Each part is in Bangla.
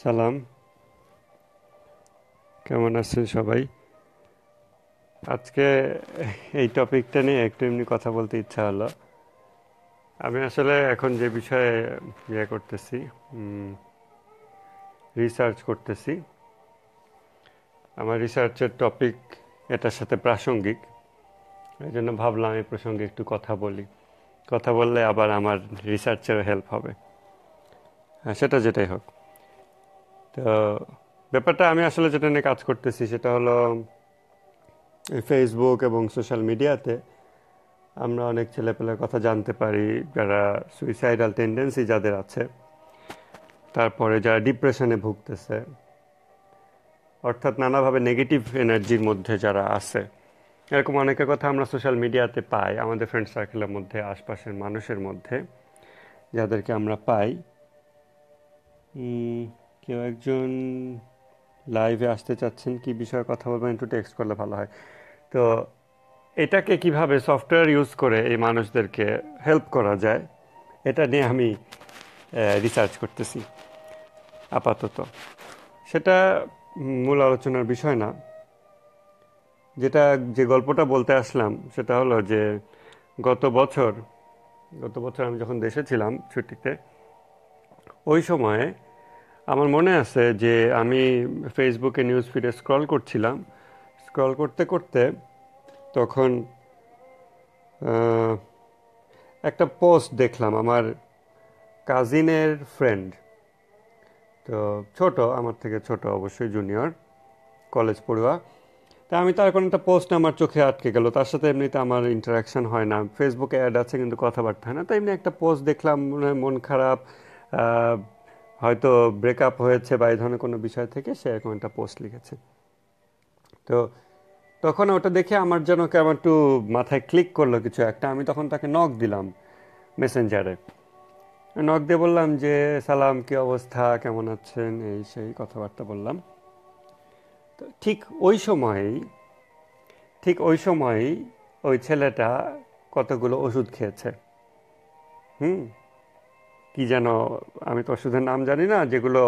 সালাম। কেমন আছেন সবাই? আজকে এই টপিকটা নিয়ে একটু এমনি কথা বলতে ইচ্ছা হলো। আমি আসলে এখন যে বিষয়ে ইয়ে করতেছি রিসার্চ করতেছি, আমার রিসার্চের টপিক এটার সাথে প্রাসঙ্গিক। এই জন্য ভাবলাম এই প্রসঙ্গে একটু কথা বলি। কথা বললে আবার আমার রিসার্চের হেল্প হবে। হ্যাঁ সেটা যেটাই হোক। তো ব্যাপারটা আমি আসলে যেটা নিয়ে কাজ করতেছি সেটা হলো ফেসবুক এবং সোশ্যাল মিডিয়াতে আমরা অনেক ছেলেপেলের কথা জানতে পারি, যারা সুইসাইডাল টেন্ডেন্সি যাদের আছে, তারপরে যারা ডিপ্রেশনে ভুগতেছে, অর্থাৎ নানাভাবে নেগেটিভ এনার্জির মধ্যে যারা আছে। এরকম অনেকের কথা আমরা সোশ্যাল মিডিয়াতে পাই, আমাদের ফ্রেন্ড সার্কেলের মধ্যে, আশপাশের মানুষের মধ্যে, যাদেরকে আমরা পাই। কেউ একজন লাইভে আসতে চাচ্ছেন, কি বিষয়ে কথা বলবেন একটু টেক্সট করলে ভালো হয়। তো এটাকে কীভাবে সফটওয়্যার ইউজ করে এই মানুষদেরকে হেল্প করা যায়, এটা নিয়ে আমি রিসার্চ করতেছি, আপাতত। সেটা মূল আলোচনার বিষয় না। যেটা যে গল্পটা বলতে আসলাম, সেটা হলো যে গত বছর গত বছর আমি যখন দেশে ছিলাম ছুটিতে, ওই সময়ে আমার মনে আছে যে আমি ফেসবুকে নিউজ ফিডে স্ক্রল করছিলাম। স্ক্রল করতে করতে তখন একটা পোস্ট দেখলাম আমার কাজিনের ফ্রেন্ড তো ছোট, আমার থেকে ছোট, অবশ্যই জুনিয়র কলেজ পড়ুয়া। তা আমি তার কোনো একটা পোস্ট আমার চোখে আটকে গেল। তার সাথে এমনিতে আমার ইন্টারাকশন হয় না। ফেসবুকে অ্যাড আছে কিন্তু কথাবার্তা হয় না। তো এমনি একটা পোস্ট দেখলাম, মন খারাপ হয়তো ব্রেকআপ হয়েছে বা এই ধরনের কোনো বিষয় থেকে সে এরকম একটা পোস্ট লিখেছে। তো তখন ওটা দেখে আমার যেন কেমন একটু মাথায় ক্লিক করল কিছু একটা। আমি তখন তাকে নক দিলাম মেসেঞ্জারে নক দিয়ে বললাম যে, সালাম, কি অবস্থা? কেমন আছেন? এই সেই কথাবার্তা বললাম। তো ঠিক ওই সময়েই ঠিক ওই সময়ই ওই ছেলেটা কতগুলো ওষুধ খেয়েছে। হুম? কি যেন, আমি তো ওষুধের নাম জানি না, যেগুলো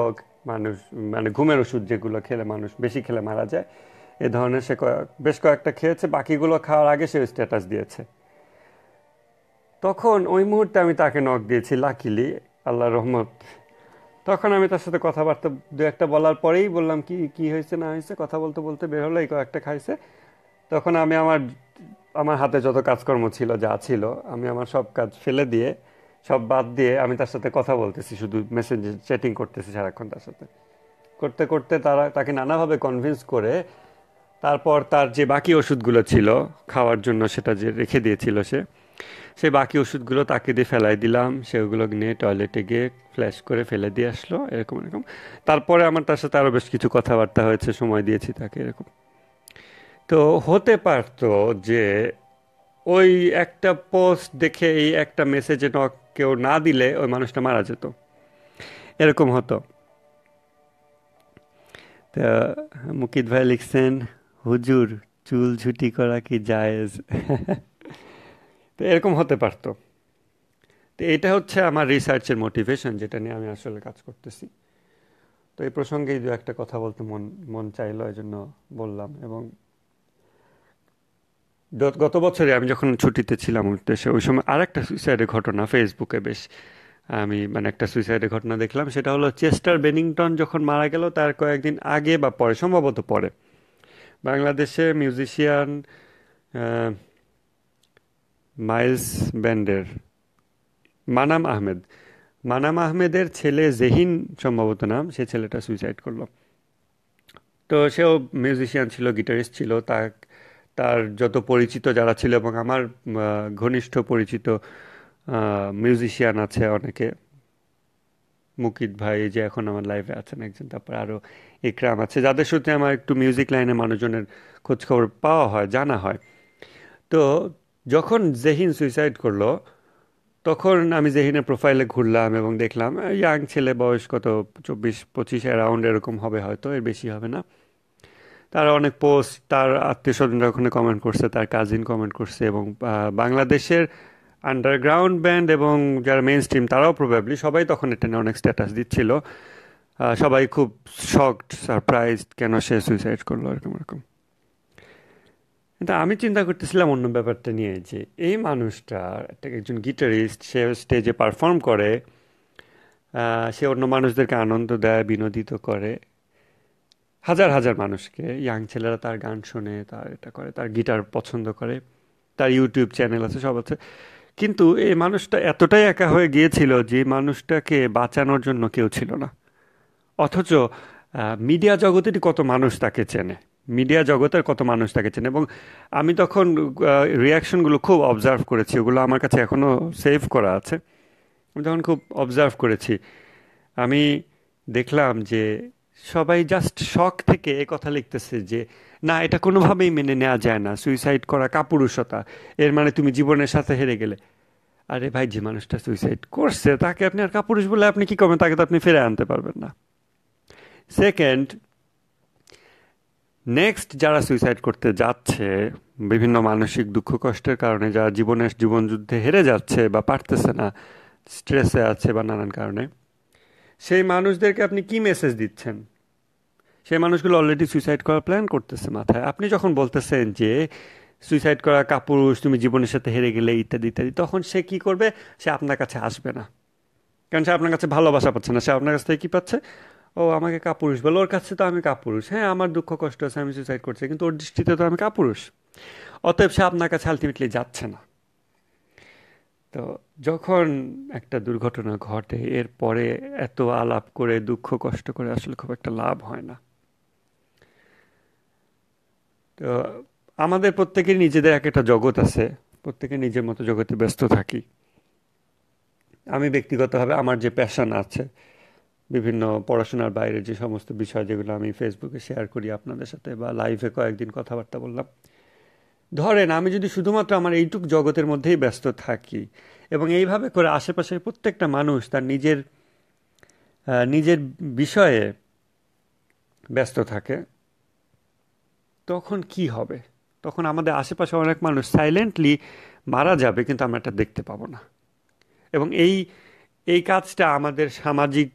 মানুষ মানে ঘুমের ওষুধ যেগুলো খেলে মানুষ বেশি খেলে মারা যায়, এ ধরনের সে বেশ কয়েকটা খেয়েছে, বাকিগুলো খাওয়ার আগে সে স্ট্যাটাস দিয়েছে। তখন ওই মুহূর্তে আমি তাকে নখ দিয়েছি লাকিলি আল্লাহ রহমত। তখন আমি তার সাথে কথাবার্তা দু একটা বলার পরেই বললাম, কি কি হয়েছে, না হয়েছে, কথা বলতে বলতে বের হলো, এই কয়েকটা খাইছে। তখন আমি আমার আমার হাতে যত কাজকর্ম ছিল, যা ছিল, আমি আমার সব কাজ ফেলে দিয়ে সব বাদ দিয়ে আমি তার সাথে কথা বলতেছি, শুধু মেসেঞ্জে চ্যাটিং করতেছি সারাক্ষণ তার সাথে। করতে করতে তারা, তাকে নানাভাবে কনভিন্স করে তারপর তার যে বাকি ওষুধগুলো ছিল খাওয়ার জন্য সেটা যে রেখে দিয়েছিল সে, সেই বাকি ওষুধগুলো তাকে দিয়ে ফেলাই দিলাম। সেগুলো নিয়ে টয়লেটে গিয়ে ফ্ল্যাশ করে ফেলে দিয়ে আসলো, এরকম এরকম। তারপরে আমার তার সাথে আরও বেশ কিছু কথাবার্তা হয়েছে, সময় দিয়েছি তাকে, এরকম। তো হতে পারতো যে ওই একটা পোস্ট দেখে এই একটা মেসেজে কেউ না দিলে ওই মানুষটা মারা যেত। এরকম হতো। তা মুকিত ভাই লিখছেন, হুজুর, চুল ঝুটি করা কি জায়েজ? তো এরকম হতে পারতো। তো এটা হচ্ছে আমার রিসার্চের মোটিভেশন যেটা নিয়ে আমি আসলে কাজ করতেছি। তো এই প্রসঙ্গেই দু একটা কথা বলতে মন মন চাইলো এই জন্য বললাম এবং গত বছরে আমি যখন ছুটিতে ছিলাম দেশে ওই সময় আর একটা সুইসাইডের ঘটনা ফেসবুকে বেশ, আমি মানে একটা সুইসাইডের ঘটনা দেখলাম। সেটা হলো চেস্টার বেনিংটন যখন মারা গেল, তার কয়েকদিন আগে বা পরে, সম্ভবত পরে। বাংলাদেশে মিউজিশিয়ান মাইলস ব্যান্ডের মানাম আহমেদ। মানাম আহমেদের ছেলে জেহিন সম্ভবত নাম, সে ছেলেটা সুইসাইড করল। তো সেও মিউজিশিয়ান ছিল গিটারিস্ট ছিল তার তার যত পরিচিত যারা ছিল এবং আমার ঘনিষ্ঠ পরিচিত মিউজিশিয়ান আছে অনেকে। মুকিত ভাই যে এখন আমার লাইফে আছেন একজন, তারপর আরও ইকরাম আছে, যাদের সাথে আমার একটু মিউজিক লাইনে মানুষজনের খোঁজখবর পাওয়া হয়, জানা হয়। তো যখন জেহিন সুইসাইড করল, তখন আমি জেহিনের প্রোফাইলে ঘুরলাম এবং দেখলাম ইয়াং ছেলে বয়স কত, চব্বিশ, পঁচিশ অ্যারাউন্ড এরকম হবে হয়তো, এর বেশি হবে না। তার অনেক পোস্ট তার আত্মীয় স্বজনরা ওখানে কমেন্ট করছে, তার কাজিন কমেন্ট করছে এবং বাংলাদেশের আন্ডারগ্রাউন্ড ব্যান্ড এবং যারা মেন স্ট্রিম তারাও প্রবাবলি সবাই তখন এটা নিয়ে অনেক স্ট্যাটাস দিচ্ছিল। সবাই খুব শকড সারপ্রাইজ কেন সে সুইসাইড করল এরকম এরকম। কিন্তু আমি চিন্তা করতেছিলাম অন্য ব্যাপারটা নিয়ে যে এই মানুষটা একটা একজন গিটারিস্ট সে স্টেজে পারফর্ম করে সে অন্য মানুষদেরকে আনন্দ দেয়, বিনোদিত করে হাজার হাজার মানুষকে ইয়াং ছেলেরা তার গান শোনে, তার এটা করে, তার গিটার পছন্দ করে, তার ইউটিউব চ্যানেল আছে, সব আছে। কিন্তু এই মানুষটা এতটাই একা হয়ে গিয়েছিল যে মানুষটাকে বাঁচানোর জন্য কেউ ছিল না। অথচ মিডিয়া জগতেরই কত মানুষ তাকে চেনে? মিডিয়া জগতের কত মানুষ তাকে চেনে? এবং আমি তখন রিয়াকশনগুলো খুব অবজার্ভ করেছি, ওগুলো আমার কাছে এখনও সেভ করা আছে। আমি তখন খুব অবজার্ভ করেছি, আমি দেখলাম যে সবাই জাস্ট শখ থেকে এ কথা লিখতেছে যে, না, এটা কোনোভাবেই মেনে নেওয়া যায় না। সুইসাইড করা কাপুরুষতা। এর মানে তুমি জীবনের সাথে হেরে গেলে। আরে ভাই, যে মানুষটা সুইসাইড করছে, তাকে আপনি আর কাপুরুষ বলে আপনি কি করবেন? তাকে তো আপনি ফিরে আনতে পারবেন না। সেকেন্ড নেক্সট যারা সুইসাইড করতে যাচ্ছে, বিভিন্ন মানসিক দুঃখ কষ্টের কারণে, যারা জীবনের জীবনযুদ্ধে হেরে যাচ্ছে বা পারতেছে না স্ট্রেসে আছে বা নানান কারণে সেই মানুষদেরকে আপনি কি মেসেজ দিচ্ছেন? সেই মানুষগুলো অলরেডি সুইসাইড করার প্ল্যান করতেছে মাথায়। আপনি যখন বলতেছেন যে সুইসাইড করা কাপুরুষ, তুমি জীবনের সাথে হেরে গেলে, ইত্যাদি ইত্যাদি, তখন সে কি করবে? সে আপনার কাছে আসবে না। কারণ সে আপনার কাছে ভালোবাসা পাচ্ছে না। সে আপনার কাছ থেকে কী পাচ্ছে? ও, আমাকে কাপুরুষ বলে, ওর কাছে তো আমি কাপুরুষ। হ্যাঁ আমার দুঃখ, কষ্ট আছে, আমি সুইসাইড করছি, কিন্তু ওর দৃষ্টিতে তো আমি কাপুরুষ। অতএব সে আপনার কাছে আলটিমেটলি যাচ্ছে না। তো যখন একটা দুর্ঘটনা ঘটে এরপরে এত আলাপ করে, দুঃখ, কষ্ট করে আসলে খুব একটা লাভ হয় না। তো আমাদের প্রত্যেকের নিজেদের এক একটা জগৎ আছে প্রত্যেকে নিজের মতো জগতে ব্যস্ত থাকি। আমি ব্যক্তিগতভাবে আমার যে প্যাশন আছে, বিভিন্ন পড়াশোনার বাইরে যে সমস্ত বিষয় যেগুলো আমি ফেসবুকে শেয়ার করি আপনাদের সাথে বা লাইভে কয়েকদিন কথাবার্তা বললাম। ধরেন, আমি যদি শুধুমাত্র আমার এইটুক জগতের মধ্যেই ব্যস্ত থাকি এবং এইভাবে করে আশেপাশের প্রত্যেকটা মানুষ তার নিজের নিজের বিষয়ে ব্যস্ত থাকে, তখন কি হবে? তখন আমাদের আশেপাশে অনেক মানুষ সাইলেন্টলি মারা যাবে, কিন্তু আমরা এটা দেখতে পাবো না। এবং এই এই কাজটা আমাদের সামাজিক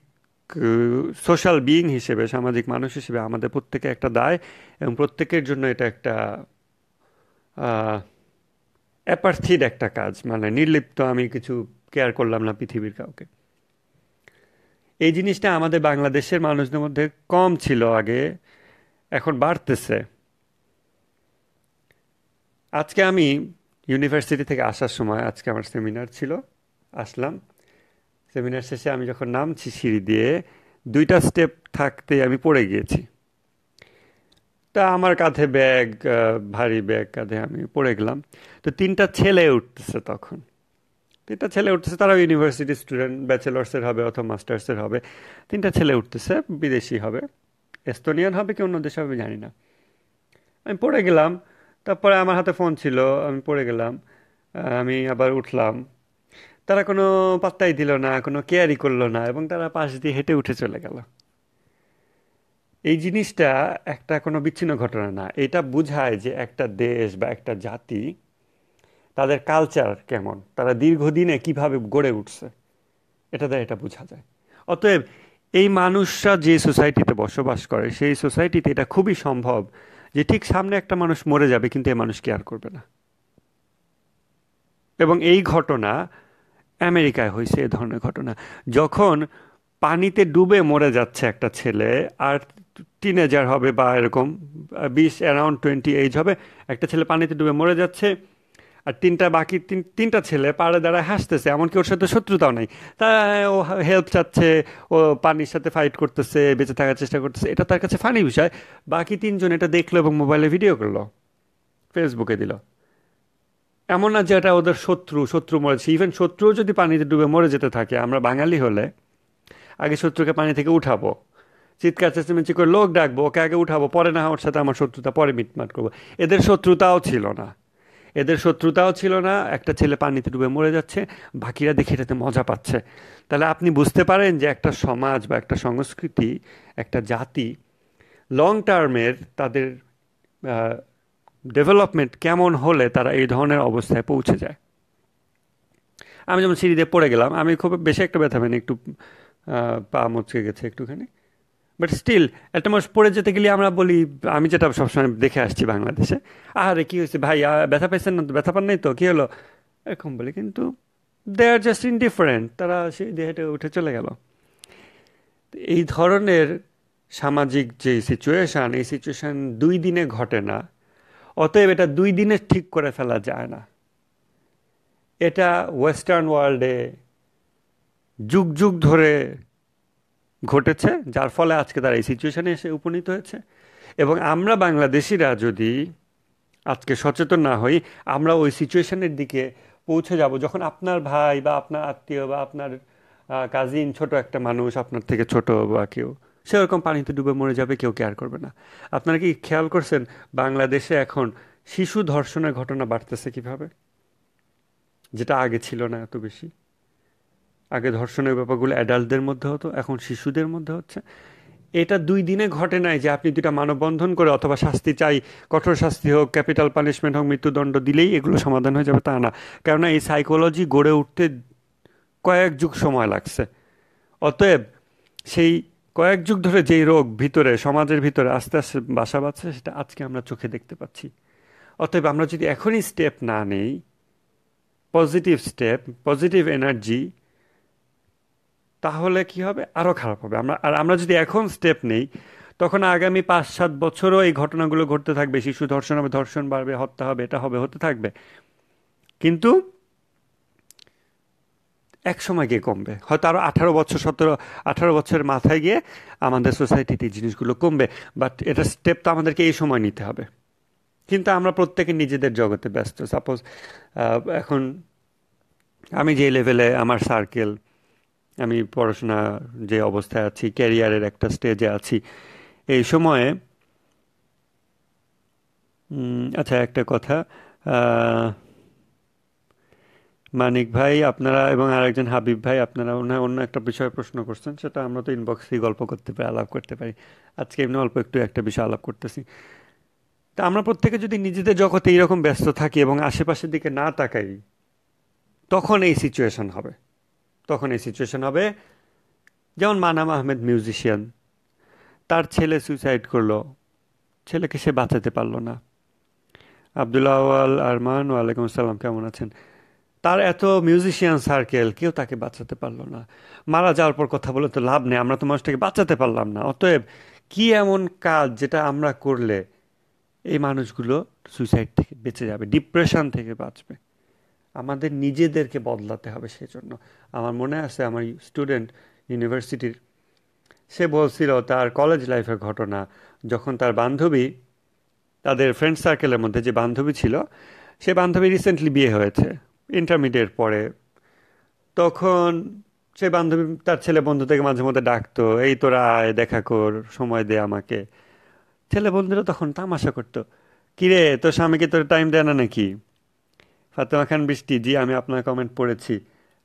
সোশ্যাল বিইং হিসেবে, সামাজিক মানুষ হিসেবে আমাদের প্রত্যেকে একটা দায় এবং প্রত্যেকের জন্য এটা একটা অ্যাপার্থিড একটা কাজ মানে নির্লিপ্ত, আমি কিছু কেয়ার করলাম না পৃথিবীর কাউকে। এই জিনিসটা আমাদের বাংলাদেশের মানুষদের মধ্যে কম ছিল আগে, এখন বাড়তেছে। আজকে আমি ইউনিভার্সিটি থেকে আসার সময়, আজকে আমার সেমিনার ছিল, আসলাম। সেমিনার শেষে আমি যখন নামছি সিঁড়ি দিয়ে, দুইটা স্টেপ থাকতে আমি পড়ে গিয়েছি। তা আমার কাঁধে ব্যাগ ভারী ব্যাগ কাঁধে আমি পড়ে গেলাম। তো তিনটা ছেলে উঠতেছে তখন। তিনটা ছেলে উঠতেছে তারা ইউনিভার্সিটি স্টুডেন্ট ব্যাচেলার্সের হবে অথবা মাস্টার্সের হবে। তিনটা ছেলে উঠতেছে, বিদেশি হবে। এস্তোনিয়ান হবে কি অন্য দেশে হবে জানি না। আমি পড়ে গেলাম, তারপরে আমার হাতে ফোন ছিল, আমি পড়ে গেলাম আমি আবার উঠলাম। তারা কোনো পাত্তাই দিল না, কোনো কেয়ারই করল না, এবং তারা পাশ দিয়ে হেঁটে উঠে চলে গেল। এই জিনিসটা একটা কোনো বিচ্ছিন্ন ঘটনা না। এটা বোঝায় যে একটা দেশ বা একটা জাতি, তাদের কালচার কেমন, তারা দীর্ঘদিনে কীভাবে গড়ে উঠছে, এটা দ্বারা এটা বোঝা যায়। অতএব এই মানুষরা যে সোসাইটিতে বসবাস করে, সেই সোসাইটিতে এটা খুবই সম্ভব যে ঠিক সামনে একটা মানুষ মরে যাবে, কিন্তু এই মানুষ কেয়ার করবে না। এবং এই ঘটনা আমেরিকায় হয়েছে, এ ধরনের ঘটনা। যখন পানিতে ডুবে মরে যাচ্ছে একটা ছেলে, আর টিনেজার হবে বা এরকম বিশ অ্যারাউন্ড টোয়েন্টি এইজ হবে, একটা ছেলে পানিতে ডুবে মরে যাচ্ছে, আর তিনটা বাকি তিন, তিনটা ছেলে পাড়ে দাঁড়ায় হাসতেছে, এমনকি ওর সাথে শত্রুতাও নেই। তা, ও হেল্প চাচ্ছে, ও পানির সাথে ফাইট করতেছে, বেঁচে থাকার চেষ্টা করতেছে, এটা তার কাছে ফানি বিষয়। বাকি তিনজন এটা দেখল এবং মোবাইলে ভিডিও করল ফেসবুকে দিল। এমন না যে এটা ওদের শত্রু শত্রু মরেছে ইভেন শত্রুও যদি পানিতে ডুবে মরে যেতে থাকে, আমরা বাঙালি হলে আগে শত্রুকে পানি থেকে উঠাবো। চিৎকার, চেঁচামেচি করে, লোক ডাকবো, ওকে আগে উঠাবো, পরে না ওর সাথে আমার শত্রুতা, পরে মিটমাট করব। এদের শত্রুতাও ছিল না। এদের শত্রুতাও ছিল না। একটা ছেলে পানিতে ডুবে মরে যাচ্ছে, বাকিরা দেখে এটাতে মজা পাচ্ছে। তাহলে আপনি বুঝতে পারেন যে একটা সমাজ বা একটা সংস্কৃতি, একটা জাতি লং টার্মের তাদের ডেভেলপমেন্ট কেমন হলে তারা এই ধরনের অবস্থায় পৌঁছে যায়। আমি যেমন সিঁড়িতে পড়ে গেলাম, আমি খুব বেশি একটা ব্যথা পাইনি, একটু পা মচকে গেছে একটুখানি। বাট স্টিল একটা মানুষ পড়ে যেতে গেলে আমরা বলি, আমি যেটা সবসময় দেখে আসছি বাংলাদেশে আরে কি হয়েছে? ভাই ব্যথা পাইছেন না? ব্যথা পান নাই তো? কী হলো? এরকম বলি। কিন্তু দে আর জাস্ট ইনডিফারেন্ট তারা সেই দেহেটে উঠে চলে গেল। এই ধরনের সামাজিক যে সিচুয়েশান এই সিচুয়েশান দুই দিনে ঘটে না। অতএব এটা দুই দিনে ঠিক করে ফেলা যায় না। এটা ওয়েস্টার্ন ওয়ার্ল্ডে যুগ যুগ ধরে ঘটেছে, যার ফলে আজকে তারা এই সিচুয়েশানে এসে উপনীত হয়েছে। এবং আমরা বাংলাদেশিরা যদি আজকে সচেতন না হই, আমরা ওই সিচুয়েশনের দিকে পৌঁছে যাব। যখন আপনার ভাই বা আপনার আত্মীয় বা আপনার কাজিন ছোট একটা মানুষ, আপনার থেকে ছোট বা কেউ সেরকম পানিতে ডুবে মরে যাবে, কেউ কেয়ার করবে না। আপনারা কি খেয়াল করছেন, বাংলাদেশে এখন শিশু ধর্ষণের ঘটনা বাড়তেছে কীভাবে? যেটা আগে ছিল না এত বেশি। আগে ধর্ষণের ব্যাপারগুলো অ্যাডাল্টদের মধ্যে হতো, এখন শিশুদের মধ্যে হচ্ছে। এটা দুই দিনে ঘটে নাই যে আপনি দুটা মানববন্ধন করে অথবা শাস্তি চাই, কঠোর শাস্তি হোক, ক্যাপিটাল পানিশমেন্ট হোক, মৃত্যুদণ্ড দিলেই এগুলো সমাধান হয়ে যাবে তা না। কেননা এই সাইকোলজি গড়ে উঠতে কয়েক যুগ সময় লাগছে। অতএব সেই কয়েক যুগ ধরে যেই রোগ ভিতরে, সমাজের ভিতরে আস্তে আস্তে বাসা বাঁধছে, সেটা আজকে আমরা চোখে দেখতে পাচ্ছি। অতএব আমরা যদি এখনই স্টেপ না নেই পজিটিভ স্টেপ পজিটিভ এনার্জি তাহলে কি হবে? আরও খারাপ হবে। আমরা আর আমরা যদি এখন স্টেপ নেই, তখন আগামী পাঁচ সাত বছরও এই ঘটনাগুলো ঘটতে থাকবে। শিশু ধর্ষণ হবে, ধর্ষণ বাড়বে, হত্যা হবে, এটা হবে, হতে থাকবে। কিন্তু এক সময় গিয়ে কমবে। হয়তো আরও আঠারো বছর, সতেরো, আঠারো বছরের মাথায় গিয়ে আমাদের সোসাইটিতে এই জিনিসগুলো কমবে। বাট এটা স্টেপ তো আমাদেরকে এই সময় নিতে হবে। কিন্তু আমরা প্রত্যেকে নিজেদের জগতে ব্যস্ত। সাপোজ এখন আমি যে লেভেলে আমার সার্কেল আমি পড়াশোনা যে অবস্থায় আছি, ক্যারিয়ারের একটা স্টেজে আছি। এই সময়ে আচ্ছা একটা কথা মানিক ভাই, আপনারা এবং আরেকজন হাবিব ভাই, আপনারা ওনার অন্য একটা বিষয়ে প্রশ্ন করছেন, সেটা আমরা তো ইনবক্সেই গল্প করতে পারি, আলাপ করতে পারি। আজকে এমনি অল্প একটু একটা বিষয় আলাপ করতেছি। তা আমরা প্রত্যেকে যদি নিজেদের জগতে এইরকম ব্যস্ত থাকি এবং আশেপাশের দিকে না তাকাই, তখন এই সিচুয়েশন হবে। তখন এই সিচুয়েশন হবে। যেমন মানাম আহমেদ মিউজিশিয়ান তার ছেলে সুইসাইড করল। ছেলেকে সে বাঁচাতে পারল না। আবদুল্লাহ আওয়াল আরমান, ওয়ালাইকুম আসসালাম, কেমন আছেন? তার এত মিউজিশিয়ান সার্কেল কেউ তাকে বাঁচাতে পারল না। মারা যাওয়ার পর কথা বলে তো লাভ নেই, আমরা তো মানুষটাকে বাঁচাতে পারলাম না। অতএব কি এমন কাজ যেটা আমরা করলে এই মানুষগুলো সুইসাইড থেকে বেঁচে যাবে ডিপ্রেশন থেকে বাঁচবে? আমাদের নিজেদেরকে বদলাতে হবে সেজন্য। আমার মনে আছে, আমার স্টুডেন্ট ইউনিভার্সিটির সে বলছিল তার কলেজ লাইফের ঘটনা। যখন তার বান্ধবী, তাদের ফ্রেন্ড সার্কেলের মধ্যে যে বান্ধবী ছিল, সে বান্ধবী রিসেন্টলি বিয়ে হয়েছে ইন্টারমিডিয়েট পরে। তখন সে বান্ধবী তার ছেলে বন্ধু থেকে মাঝে মধ্যে ডাকতো, এই তোরা আয়, দেখা কর, সময় দে আমাকে। ছেলে বন্ধুরা তখন তামাশা করতো, কিরে, তোর স্বামীকে তোর টাইম দেয় না নাকি? ফাতেমা খান বৃষ্টি, জি, আমি আপনার কমেন্ট পড়েছি।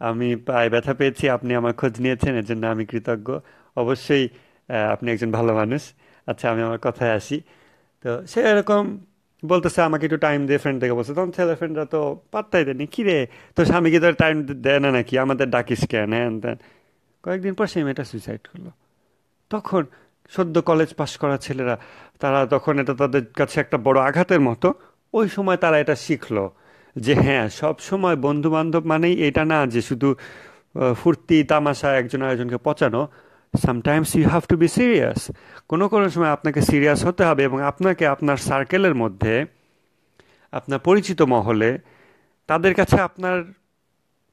আমি পায়ে ব্যথা পেয়েছি, আপনি আমার খোঁজ নিয়েছেন এর জন্য আমি কৃতজ্ঞ। অবশ্যই আপনি একজন ভালো মানুষ। আচ্ছা আমি আমার কথায় আসি। তো সে এরকম বলতেছে, আমাকে একটু টাইম দিয়ে ফ্রেন্ড থেকে। বলছে, তখন ছেলে ফ্রেন্ডরা তো পাত্তাই দেয়নি। কী রে তো স্বামীকে তো টাইম দেয় না নাকি? আমাদের ডাকিস কেন? হ্যান ত্যান। কয়েকদিন পর সেই মেয়েটা সুইসাইড করল। তখন সদ্য কলেজ পাশ করা ছেলেরা, তারা তখন এটা তাদের কাছে একটা বড় আঘাতের মতো, ওই সময় তারা এটা শিখলো। যে হ্যাঁ সব সময় বন্ধু বান্ধব মানেই এটা না যে শুধু ফুর্তি, তামাশা, একজন আরেকজনকে পচানো। Sometimes you have to be serious কোনো কোনো সময় আপনাকে সিরিয়াস হতে হবে এবং আপনাকে আপনার সার্কেলের মধ্যে, আপনার পরিচিত মহলে, তাদের কাছে আপনার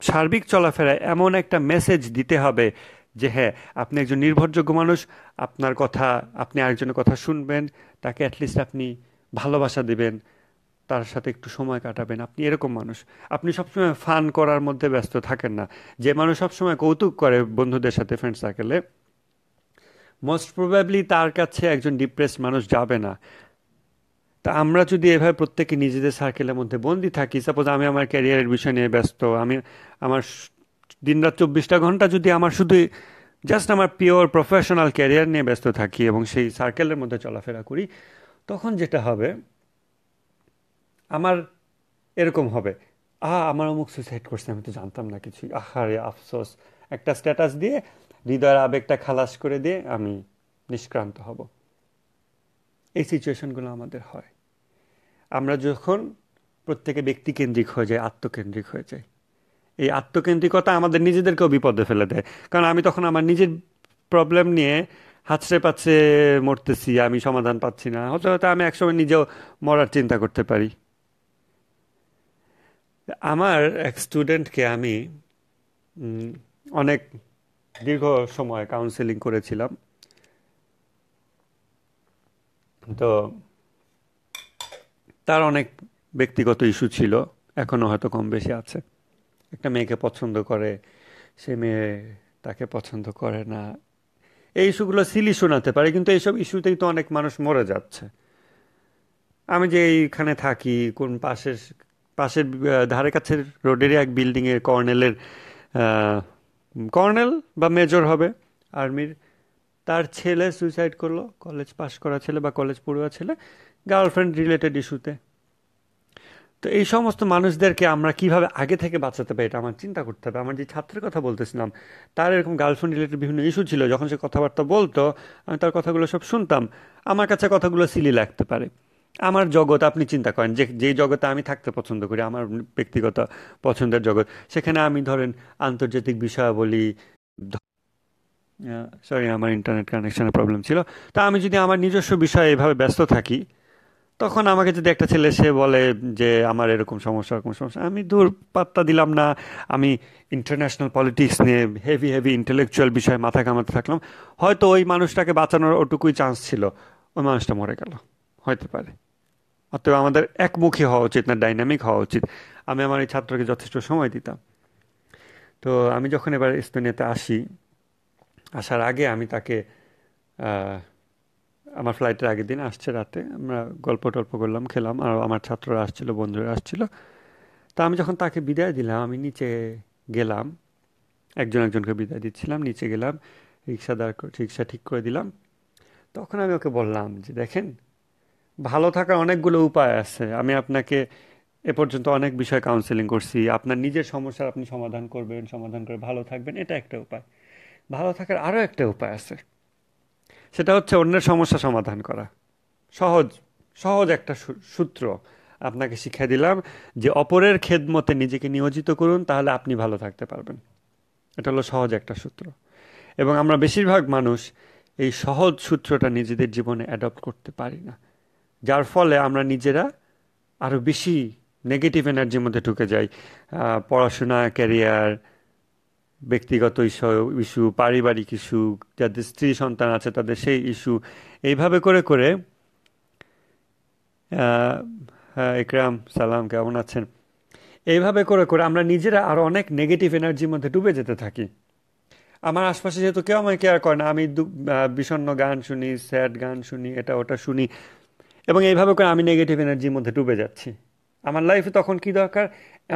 সার্বিক চলাফেরায় এমন একটা মেসেজ দিতে হবে যে হ্যাঁ আপনি একজন নির্ভরযোগ্য মানুষ, আপনার কথা, আপনি আরেকজনের কথা শুনবেন, তাকে অ্যাটলিস্ট আপনি ভালোবাসা দেবেন। তার সাথে একটু সময় কাটাবেন। আপনি এরকম মানুষ। আপনি সবসময় ফান করার মধ্যে ব্যস্ত থাকেন না। যে মানুষ সবসময় কৌতুক করে বন্ধুদের সাথে ফ্রেন্ড সার্কেলে মোস্ট প্রবাবলি তার কাছে একজন ডিপ্রেস মানুষ যাবে না। তা আমরা যদি এভাবে প্রত্যেকে নিজেদের সার্কেলের মধ্যে বন্দি থাকি সাপোজ আমি আমার ক্যারিয়ারের বিষয় নিয়ে ব্যস্ত, আমি আমার দিনরাত চব্বিশটা ঘণ্টা যদি আমার শুধু জাস্ট আমার পিওর প্রফেশনাল ক্যারিয়ার নিয়ে ব্যস্ত থাকি এবং সেই সার্কেলের মধ্যে চলাফেরা করি, তখন যেটা হবে আমার এরকম হবে। আহা, আমার অমুক সুইসাইড করছে, আমি তো জানতাম না কিছুই আহারে আফসোস। একটা স্ট্যাটাস দিয়ে, হৃদয়ের আবেগটা খালাস করে দিয়ে আমি নিষ্ক্রান্ত হব। এই সিচুয়েশনগুলো আমাদের হয়। আমরা যখন প্রত্যেকে ব্যক্তিকেন্দ্রিক হয়ে যায় আত্মকেন্দ্রিক হয়ে যায় এই আত্মকেন্দ্রিকতা আমাদের নিজেদেরকেও বিপদে ফেলে দেয়। কারণ আমি তখন আমার নিজের প্রবলেম নিয়ে হাতড়ে পাচ্ছে, মরতেছি, আমি সমাধান পাচ্ছি না। হয়তো হয়তো আমি একসময় নিজেও মরার চিন্তা করতে পারি। আমার এক স্টুডেন্টকে আমি অনেক দীর্ঘ সময় কাউন্সেলিং করেছিলাম। তো তার অনেক ব্যক্তিগত ইস্যু ছিল এখনও হয়তো কম বেশি আছে। একটা মেয়েকে পছন্দ করে, সে মেয়ে তাকে পছন্দ করে না। এই ইস্যুগুলো সিলি শোনাতে পারে, কিন্তু এইসব ইস্যুতেই তো অনেক মানুষ মরে যাচ্ছে। আমি যে এইখানে থাকি, কোন পাশের পাশের ধারে কাছের রোডেরই এক বিল্ডিংয়ের কর্নেলের কর্নেল বা মেজর হবে। আর্মির তার ছেলে সুইসাইড করল, কলেজ পাশ করা ছেলে বা কলেজ পড়ুয়া ছেলে, গার্লফ্রেন্ড রিলেটেড ইস্যুতে। তো এই সমস্ত মানুষদেরকে আমরা কীভাবে আগে থেকে বাঁচাতে পারি এটা আমার চিন্তা করতে হবে। আমার যে ছাত্রের কথা বলতেছিলাম, তার এরকম গার্লফ্রেন্ড রিলেটেড বিভিন্ন ইস্যু ছিল, যখন সে কথাবার্তা বলতো, আমি তার কথাগুলো সব শুনতাম। আমার কাছে কথাগুলো সিলি লাগতে পারে। আমার জগৎ, আপনি চিন্তা করেন, যে যেই জগতে আমি থাকতে পছন্দ করি, আমার ব্যক্তিগত পছন্দের জগৎ, সেখানে আমি ধরেন আন্তর্জাতিক বিষয়াবলী সরি আমার ইন্টারনেট কানেকশনের প্রবলেম ছিল, তা আমি যদি আমার নিজস্ব বিষয়ে এভাবে ব্যস্ত থাকি, তখন আমাকে যদি একটা ছেলে, সে বলে যে, আমার এরকম সমস্যা এরকম সমস্যা, আমি দূর পাত্তা দিলাম না, আমি ইন্টারন্যাশনাল পলিটিক্স নিয়ে হেভি হেভি ইন্টেলেকচুয়াল বিষয়ে মাথা কামাতে থাকলাম, হয়তো ওই মানুষটাকে বাঁচানোর ওটুকুই চান্স ছিল, ওই মানুষটা মরে গেল। হইতে পারে। অতএব আমাদের একমুখী হওয়া উচিত না ডাইনামিক হওয়া উচিত। আমি আমার এই ছাত্রকে যথেষ্ট সময় দিতাম। তো আমি যখন এবার স্পেনেতে আসি, আসার আগে আমি তাকে আমার ফ্লাইটের আগের দিন আসছে রাতে। আমরা গল্প টল্প করলাম, খেলাম, আর আমার ছাত্ররা আসছিল, বন্ধুরা আসছিল। তা আমি যখন তাকে বিদায় দিলাম, আমি নিচে গেলাম। একজন একজনকে বিদায় দিচ্ছিলাম, নিচে গেলাম, রিক্সা দাঁড় রিক্সা ঠিক করে দিলাম। তখন আমি ওকে বললাম যে, দেখেন ভালো থাকার অনেকগুলো উপায় আছে। আমি আপনাকে এ পর্যন্ত অনেক বিষয় কাউন্সেলিং করছি। আপনার নিজের সমস্যার আপনি সমাধান করবেন, সমাধান করে ভালো থাকবেন, এটা একটা উপায়। ভালো থাকার আরও একটা উপায় আছে। সেটা হচ্ছে অন্যের সমস্যা সমাধান করা। সহজ সহজ একটা সূত্র আপনাকে শিক্ষা দিলাম যে অপরের খেদমতে নিজেকে নিয়োজিত করুন, তাহলে আপনি ভালো থাকতে পারবেন। এটা হলো সহজ একটা সূত্র। এবং আমরা বেশিরভাগ মানুষ এই সহজ সূত্রটা নিজেদের জীবনে অ্যাডপ্ট করতে পারি না। যার ফলে আমরা নিজেরা আরও বেশি নেগেটিভ এনার্জির মধ্যে ঢুকে যাই। পড়াশোনা ক্যারিয়ার ব্যক্তিগত ইস্যু পারিবারিক ইস্যু যাদের স্ত্রী সন্তান আছে তাদের সেই ইস্যু এইভাবে করে করে হ্যাঁ ইকরাম সালাম, কেমন আছেন? এইভাবে করে করে আমরা নিজেরা আরও অনেক নেগেটিভ এনার্জির মধ্যে ডুবে যেতে থাকি। আমার আশপাশে যেহেতু কেউ আমাকে কেয়ার করে না, আমি বিষণ্ন গান শুনি স্যাড গান শুনি এটা ওটা শুনি। এবং এইভাবে করে আমি নেগেটিভ এনার্জির মধ্যে ডুবে যাচ্ছি। আমার লাইফে তখন কি দরকার?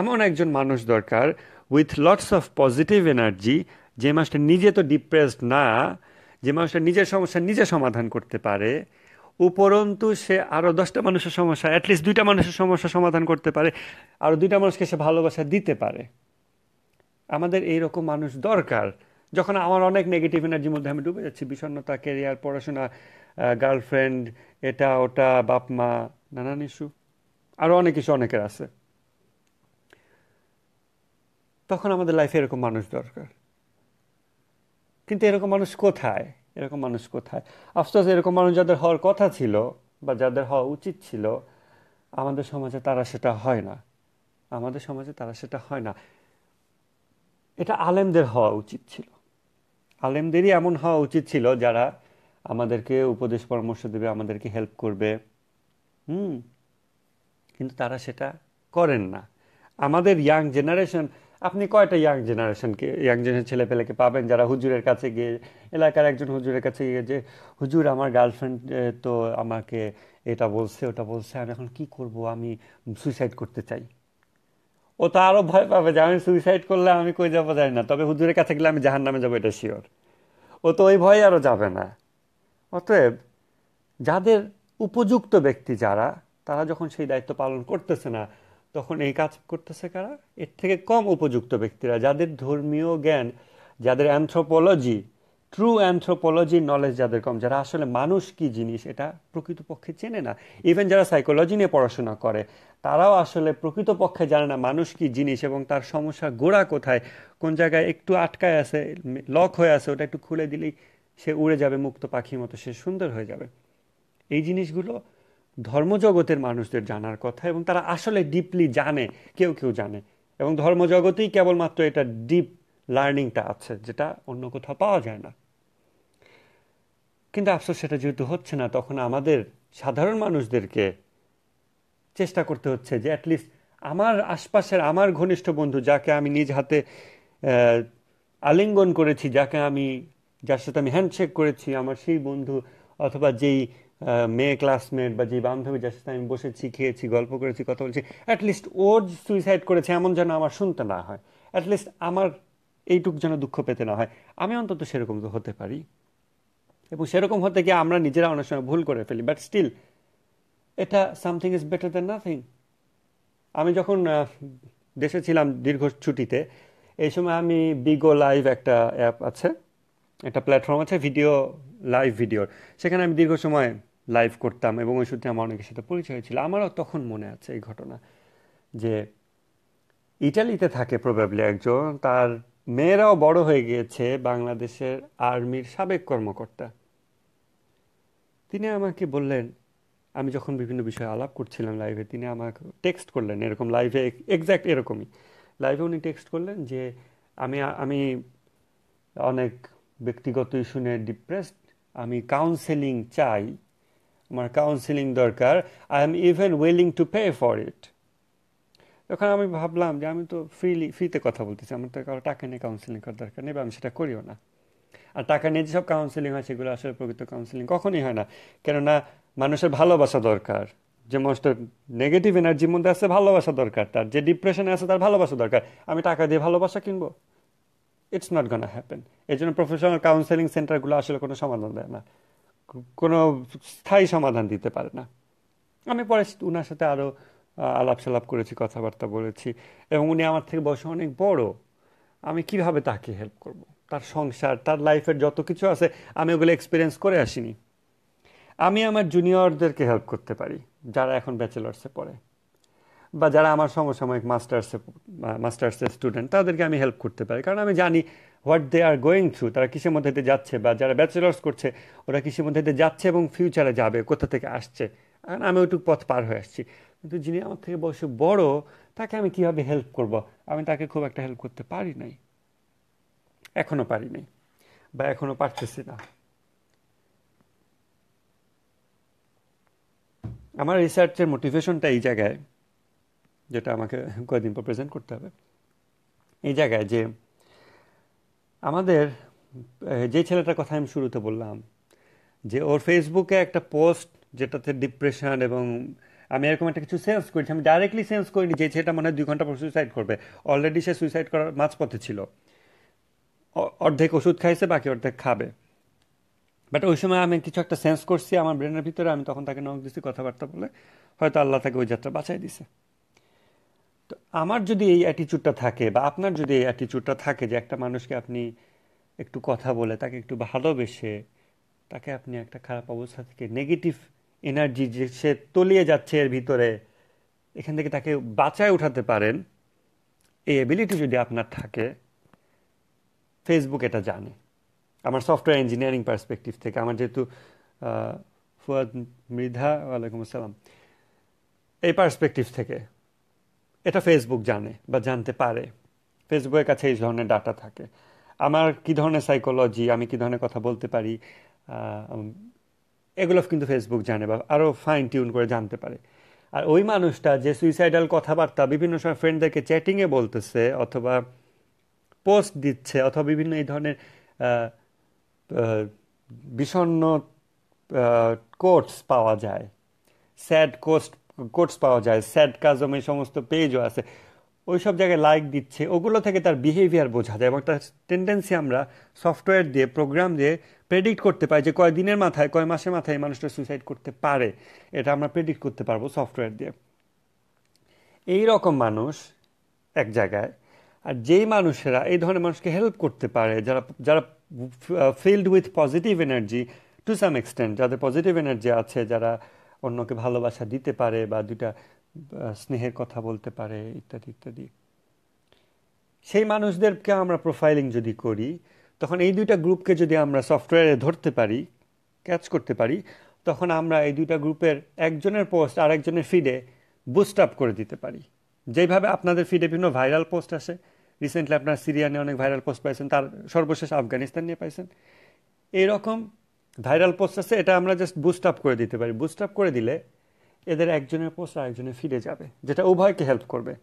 এমন একজন মানুষ দরকার with lots of positive energy যে মানুষটা নিজে তো ডিপ্রেসড না, যে মানুষটা নিজের সমস্যা নিজে সমাধান করতে পারে, উপরন্তু সে আরও দশটা মানুষের সমস্যা অ্যাটলিস্ট দুইটা মানুষের সমস্যা সমাধান করতে পারে আরও দুইটা মানুষকে সে ভালোবাসা দিতে পারে। আমাদের এই রকম মানুষ দরকার। যখন আমার অনেক নেগেটিভ এনার্জির মধ্যে আমি ডুবে যাচ্ছি, বিষণ্ণতা কেরিয়ার পড়াশোনা গার্লফ্রেন্ড এটা, ওটা, বাপ, মা, নানান ইস্যু। আরও অনেক কিছু অনেকের আছে। তখন আমাদের লাইফে এরকম মানুষ দরকার। কিন্তু এরকম মানুষ কোথায়? এরকম মানুষ কোথায়? আফসোস, এরকম মানুষ যাদের হওয়ার কথা ছিল বা যাদের হওয়া উচিত ছিল, আমাদের সমাজে তারা সেটা হয় না। আমাদের সমাজে তারা সেটা হয় না। এটা আলেমদের হওয়া উচিত ছিল। আলেমদেরই এমন হওয়া উচিত ছিল যারা আমাদেরকে উপদেশ পরামর্শ দেবে, আমাদেরকে হেল্প করবে। হুম, কিন্তু তারা সেটা করেন না। আমাদের ইয়াং জেনারেশন আপনি কয়টা ইয়াং জেনারেশনকে ইয়াং জেনারেশন ছেলে পেলেকে পাবেন যারা হুজুরের কাছে গিয়ে, এলাকার একজন হুজুরের কাছে গিয়ে যে, হুজুর, আমার গার্লফ্রেন্ড তো আমাকে এটা বলছে, ওটা বলছে, আমি এখন কি করব? আমি সুইসাইড করতে চাই। ও তো আরও ভয় পাবে যে, আমি সুইসাইড করলে আমি কই যাব? জানি না। তবে হুজুরের কাছে গেলে আমি জাহান নামে যাব, এটা শিওর ও তো ওই ভয়ে আরও যাবে না। অতএব যাদের উপযুক্ত ব্যক্তি যারা, তারা যখন সেই দায়িত্ব পালন করতেছে না, তখন এই কাজ করতেছে কারা? এর থেকে কম উপযুক্ত ব্যক্তিরা, যাদের ধর্মীয় জ্ঞান, যাদের অ্যান্থ্রোপোলজি ট্রু অ্যান্থ্রোপোলজির নলেজ যাদের কম, যারা আসলে মানুষ কি জিনিস এটা প্রকৃতপক্ষে চেনে না। ইভেন যারা সাইকোলজি নিয়ে পড়াশোনা করে, তারাও আসলে প্রকৃতপক্ষে জানে না মানুষ কি জিনিস এবং তার সমস্যা গোড়া কোথায়, কোন জায়গায় একটু আটকায় আছে লক হয়ে আছে, ওটা একটু খুলে দিলেই সে উড়ে যাবে, মুক্ত পাখির মতো সে সুন্দর হয়ে যাবে। এই জিনিসগুলো ধর্মজগতের মানুষদের জানার কথা এবং তারা আসলে ডিপলি জানে, কেউ কেউ জানে। এবং ধর্মজগতেই কেবলমাত্র এটা ডিপ লার্নিংটা আছে, যেটা অন্য কোথাও পাওয়া যায় না। কিন্তু আফসোস, সেটা যেহেতু হচ্ছে না, তখন আমাদের সাধারণ মানুষদেরকে চেষ্টা করতে হচ্ছে যে অ্যাটলিস্ট আমার আশপাশের, আমার ঘনিষ্ঠ বন্ধু, যাকে আমি নিজ হাতে আলিঙ্গন করেছি, যাকে আমি যার সাথে আমি হ্যান্ডশেক করেছি, আমার সেই বন্ধু অথবা যেই মেয়ে ক্লাসমেট বা যে বান্ধবী যার সাথে আমি বসেছি, খেয়েছি, গল্প করেছি, কথা বলছি অ্যাটলিস্ট ওর সুইসাইড করেছে এমন যেন আমার শুনতে না হয়। অ্যাটলিস্ট আমার এইটুক যেন দুঃখ পেতে না হয়। আমি অন্তত সেরকম তো হতে পারি। এবং সেরকম হতে গিয়ে আমরা নিজেরা অনেক সময় ভুল করে ফেলি। বাট স্টিল এটা something is better than nothing আমি যখন দেশে ছিলাম দীর্ঘ ছুটিতে, এই সময় আমি বিগো লাইভ একটা অ্যাপ আছে। একটা প্ল্যাটফর্ম আছে ভিডিও লাইভ ভিডিওর সেখানে আমি দীর্ঘ সময় লাইভ করতাম এবং ওই সূত্রে আমার অনেকের সাথে পরিচয় ছিল। আমারও তখন মনে আছে এই ঘটনা যে ইটালিতে থাকে প্রবাবলি একজন, তার মেয়েরাও বড় হয়ে গিয়েছে বাংলাদেশের আর্মির সাবেক কর্মকর্তা। তিনি আমাকে বললেন, আমি যখন বিভিন্ন বিষয়ে আলাপ করছিলাম লাইভে তিনি আমাকে টেক্সট করলেন, এরকম লাইভে এক্স্যাক্ট এরকমই। লাইভে উনি টেক্সট করলেন যে, আমি আমি অনেক ব্যক্তিগত ইস্যু নিয়ে ডিপ্রেসড আমি কাউন্সেলিং চাই। আমার কাউন্সেলিং দরকার। I am even willing to pay for it তখন আমি ভাবলাম যে আমি তো ফ্রিলি ফ্রিতে কথা বলতেছি, আমার তো কারও টাকা নিয়ে কাউন্সেলিং করার দরকার নেই আমি সেটা করিও না। আর টাকা নিয়ে যেসব কাউন্সেলিং হয়, সেগুলো আসলে প্রকৃত কাউন্সেলিং কখনই হয় না। কেননা মানুষের ভালোবাসা দরকার। যে মানুষটা নেগেটিভ এনার্জির মধ্যে আছে, ভালোবাসা দরকার। তার যে ডিপ্রেশনে আছে, তার ভালোবাসা দরকার। আমি টাকা দিয়ে ভালোবাসা কিনবো? ইটস নট গানা হ্যাপেন এই জন্য প্রফেশনাল কাউন্সেলিং সেন্টারগুলো আসলে কোনো সমাধান দেয় না। কোনো স্থায়ী সমাধান দিতে পারে না। আমি পরে উনার সাথে আরও আলাপ সালাপ করেছি, কথাবার্তা বলেছি এবং উনি আমার থেকে বয়সে অনেক বড়। আমি কীভাবে তাকে হেল্প করব। তার সংসার, তার লাইফের যত কিছু আছে, আমি ওগুলো এক্সপিরিয়েন্স করে আসিনি। আমি আমার জুনিয়রদেরকে হেল্প করতে পারি, যারা এখন ব্যাচেলার্সে পড়ে। বা যারা আমার সমসাময়িক মাস্টার্সে মাস্টার্সের স্টুডেন্ট তাদেরকে আমি হেল্প করতে পারি। কারণ আমি জানি what they are going through তারা কিসের মধ্যে দিয়ে যাচ্ছে বা যারা ব্যাচেলার্স করছে, ওরা কিসের মধ্যে দিয়ে যাচ্ছে এবং ফিউচারে যাবে, কোথা থেকে আসছে। আমি ওইটুকু পথ পার হয়ে আসছি। কিন্তু যিনি আমার থেকে বয়সে বড়, তাকে আমি কীভাবে হেল্প করব? আমি তাকে খুব একটা হেল্প করতে পারি নাই। এখনও পারি নাই বা এখনও পারতেছি না। আমার রিসার্চের মোটিভেশনটা এই জায়গায়। যেটা আমাকে কয়েকদিন পর প্রেজেন্ট করতে হবে। এই জায়গায় যে আমাদের যে ছেলেটার কথা আমি শুরুতে বললাম, যে ওর ফেসবুকে একটা পোস্ট যেটাতে ডিপ্রেশন এবং আমি এরকম একটা কিছু সেন্স করেছি, আমি ডাইরেক্টলি সেন্স করিনি যে ছেলেটা মনে হয় দুই ঘণ্টা পর সুইসাইড করবে। অলরেডি সে সুইসাইড করার মাঝপথে ছিল। অর্ধেক ওষুধ খাইছে, বাকি অর্ধেক খাবে। বাট ওই সময় আমি কিছু একটা সেন্স করছি আমার ব্রেনের ভিতরে, আমি তখন তাকে নখ দিচ্ছি কথাবার্তা বলে। হয়তো আল্লাহ তাকে ওই যাত্রা বাঁচাই দিছে। আমার যদি এই অ্যাটিচিউডটা থাকে বা আপনার যদি এই অ্যাটিচিউডটা থাকে যে একটা মানুষকে আপনি একটু কথা বলে তাকে একটু ভালোবেসে তাকে আপনি একটা খারাপ অবস্থা থেকে নেগেটিভ এনার্জি যে সে তলিয়ে যাচ্ছে এর ভিতরে, এখান থেকে তাকে বাঁচায় উঠাতে পারেন, এই এবিলিটি যদি আপনার থাকে ফেসবুক এটা জানে। আমার সফটওয়্যার ইঞ্জিনিয়ারিং পার্সপেক্টিভ থেকে, আমার যেহেতু ফুয়াদ মৃধা, ওয়ালাইকুম আসসালাম, এই পার্সপেক্টিভ থেকে। এটা ফেসবুক জানে বা জানতে পারে। ফেসবুকের কাছে এই ধরনের ডাটা থাকে। আমার কি ধরনের সাইকোলজি আমি কি ধরনের কথা বলতে পারি এগুলো কিন্তু ফেসবুক জানে বা আরও ফাইন টিউন করে জানতে পারে। আর ওই মানুষটা যে সুইসাইডাল কথাবার্তা বিভিন্ন সময় ফ্রেন্ডদেরকে চ্যাটিংয়ে বলতেছে অথবা পোস্ট দিচ্ছে অথবা বিভিন্ন এই ধরনের বিষণ্ন কোটস পাওয়া যায়। স্যাড কোস্ট কোটস পাওয়া যায় স্যাড কাজম এই সমস্ত পেজও আছে। ওই সব জায়গায় লাইক দিচ্ছে। ওগুলো থেকে তার বিহেভিয়ার বোঝা যায় এবং তার টেন্ডেন্সি আমরা সফটওয়্যার দিয়ে প্রোগ্রাম দিয়ে প্রেডিক্ট করতে পারি যে কয় দিনের মাথায়, কয় মাসের মাথায় মানুষটা সুইসাইড করতে পারে। এটা আমরা প্রেডিক্ট করতে পারব সফটওয়্যার দিয়ে। এই রকম মানুষ এক জায়গায়, আর যেই মানুষেরা এই ধরনের মানুষকে হেল্প করতে পারে, যারা যারা filled with positive energy to some extent যাদের পজিটিভ এনার্জি আছে, যারা অন্যকে ভালোবাসা দিতে পারে বা দুটা স্নেহের কথা বলতে পারে, ইত্যাদি ইত্যাদি। সেই মানুষদেরকে আমরা প্রোফাইলিং যদি করি, তখন এই দুইটা গ্রুপকে যদি আমরা সফটওয়্যারে ধরতে পারি ক্যাচ করতে পারি, তখন আমরা এই দুইটা গ্রুপের একজনের পোস্ট আরেকজনের ফিডে বুস্ট আপ করে দিতে পারি। যেভাবে আপনাদের ফিডে বিভিন্ন ভাইরাল পোস্ট আসে। রিসেন্টলি আপনার সিরিয়া নিয়ে অনেক ভাইরাল পোস্ট পাইছেন, তার সর্বশেষ আফগানিস্তান নিয়ে পাইছেন। এইরকম ভাইরাল পোস্ট আছে, এটা আমরা জাস্ট বুস্ট আপ করে দিতে পারি। বুস্ট আপ করে দিলে এদের একজনের পোস্ট আরেকজনের ফিরে যাবে, যেটা উভয়কে হেল্প করবে।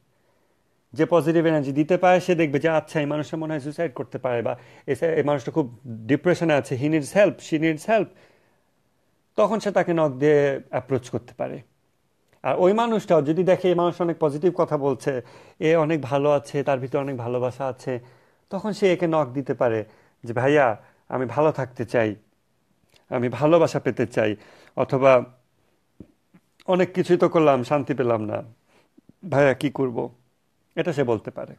যে পজিটিভ এনার্জি দিতে পারে, সে দেখবে যে আচ্ছা এই মানুষটা মনে হয় সুইসাইড করতে পারে বা এই মানুষটা খুব ডিপ্রেশনে আছে he needs help she needs help তখন সে তাকে নখ দিয়ে অ্যাপ্রোচ করতে পারে। আর ওই মানুষটাও, যদি দেখে এই মানুষ অনেক পজিটিভ কথা বলছে, এ অনেক ভালো আছে, তার ভিতরে অনেক ভালোবাসা আছে, তখন সে একে নখ দিতে পারে যে, ভাইয়া, আমি ভালো থাকতে চাই। আমি ভালোবাসা পেতে চাই, অথবা অনেক কিছুই তো করলাম, শান্তি পেলাম না। ভাইয়া, কি করব? এটা সে বলতে পারে।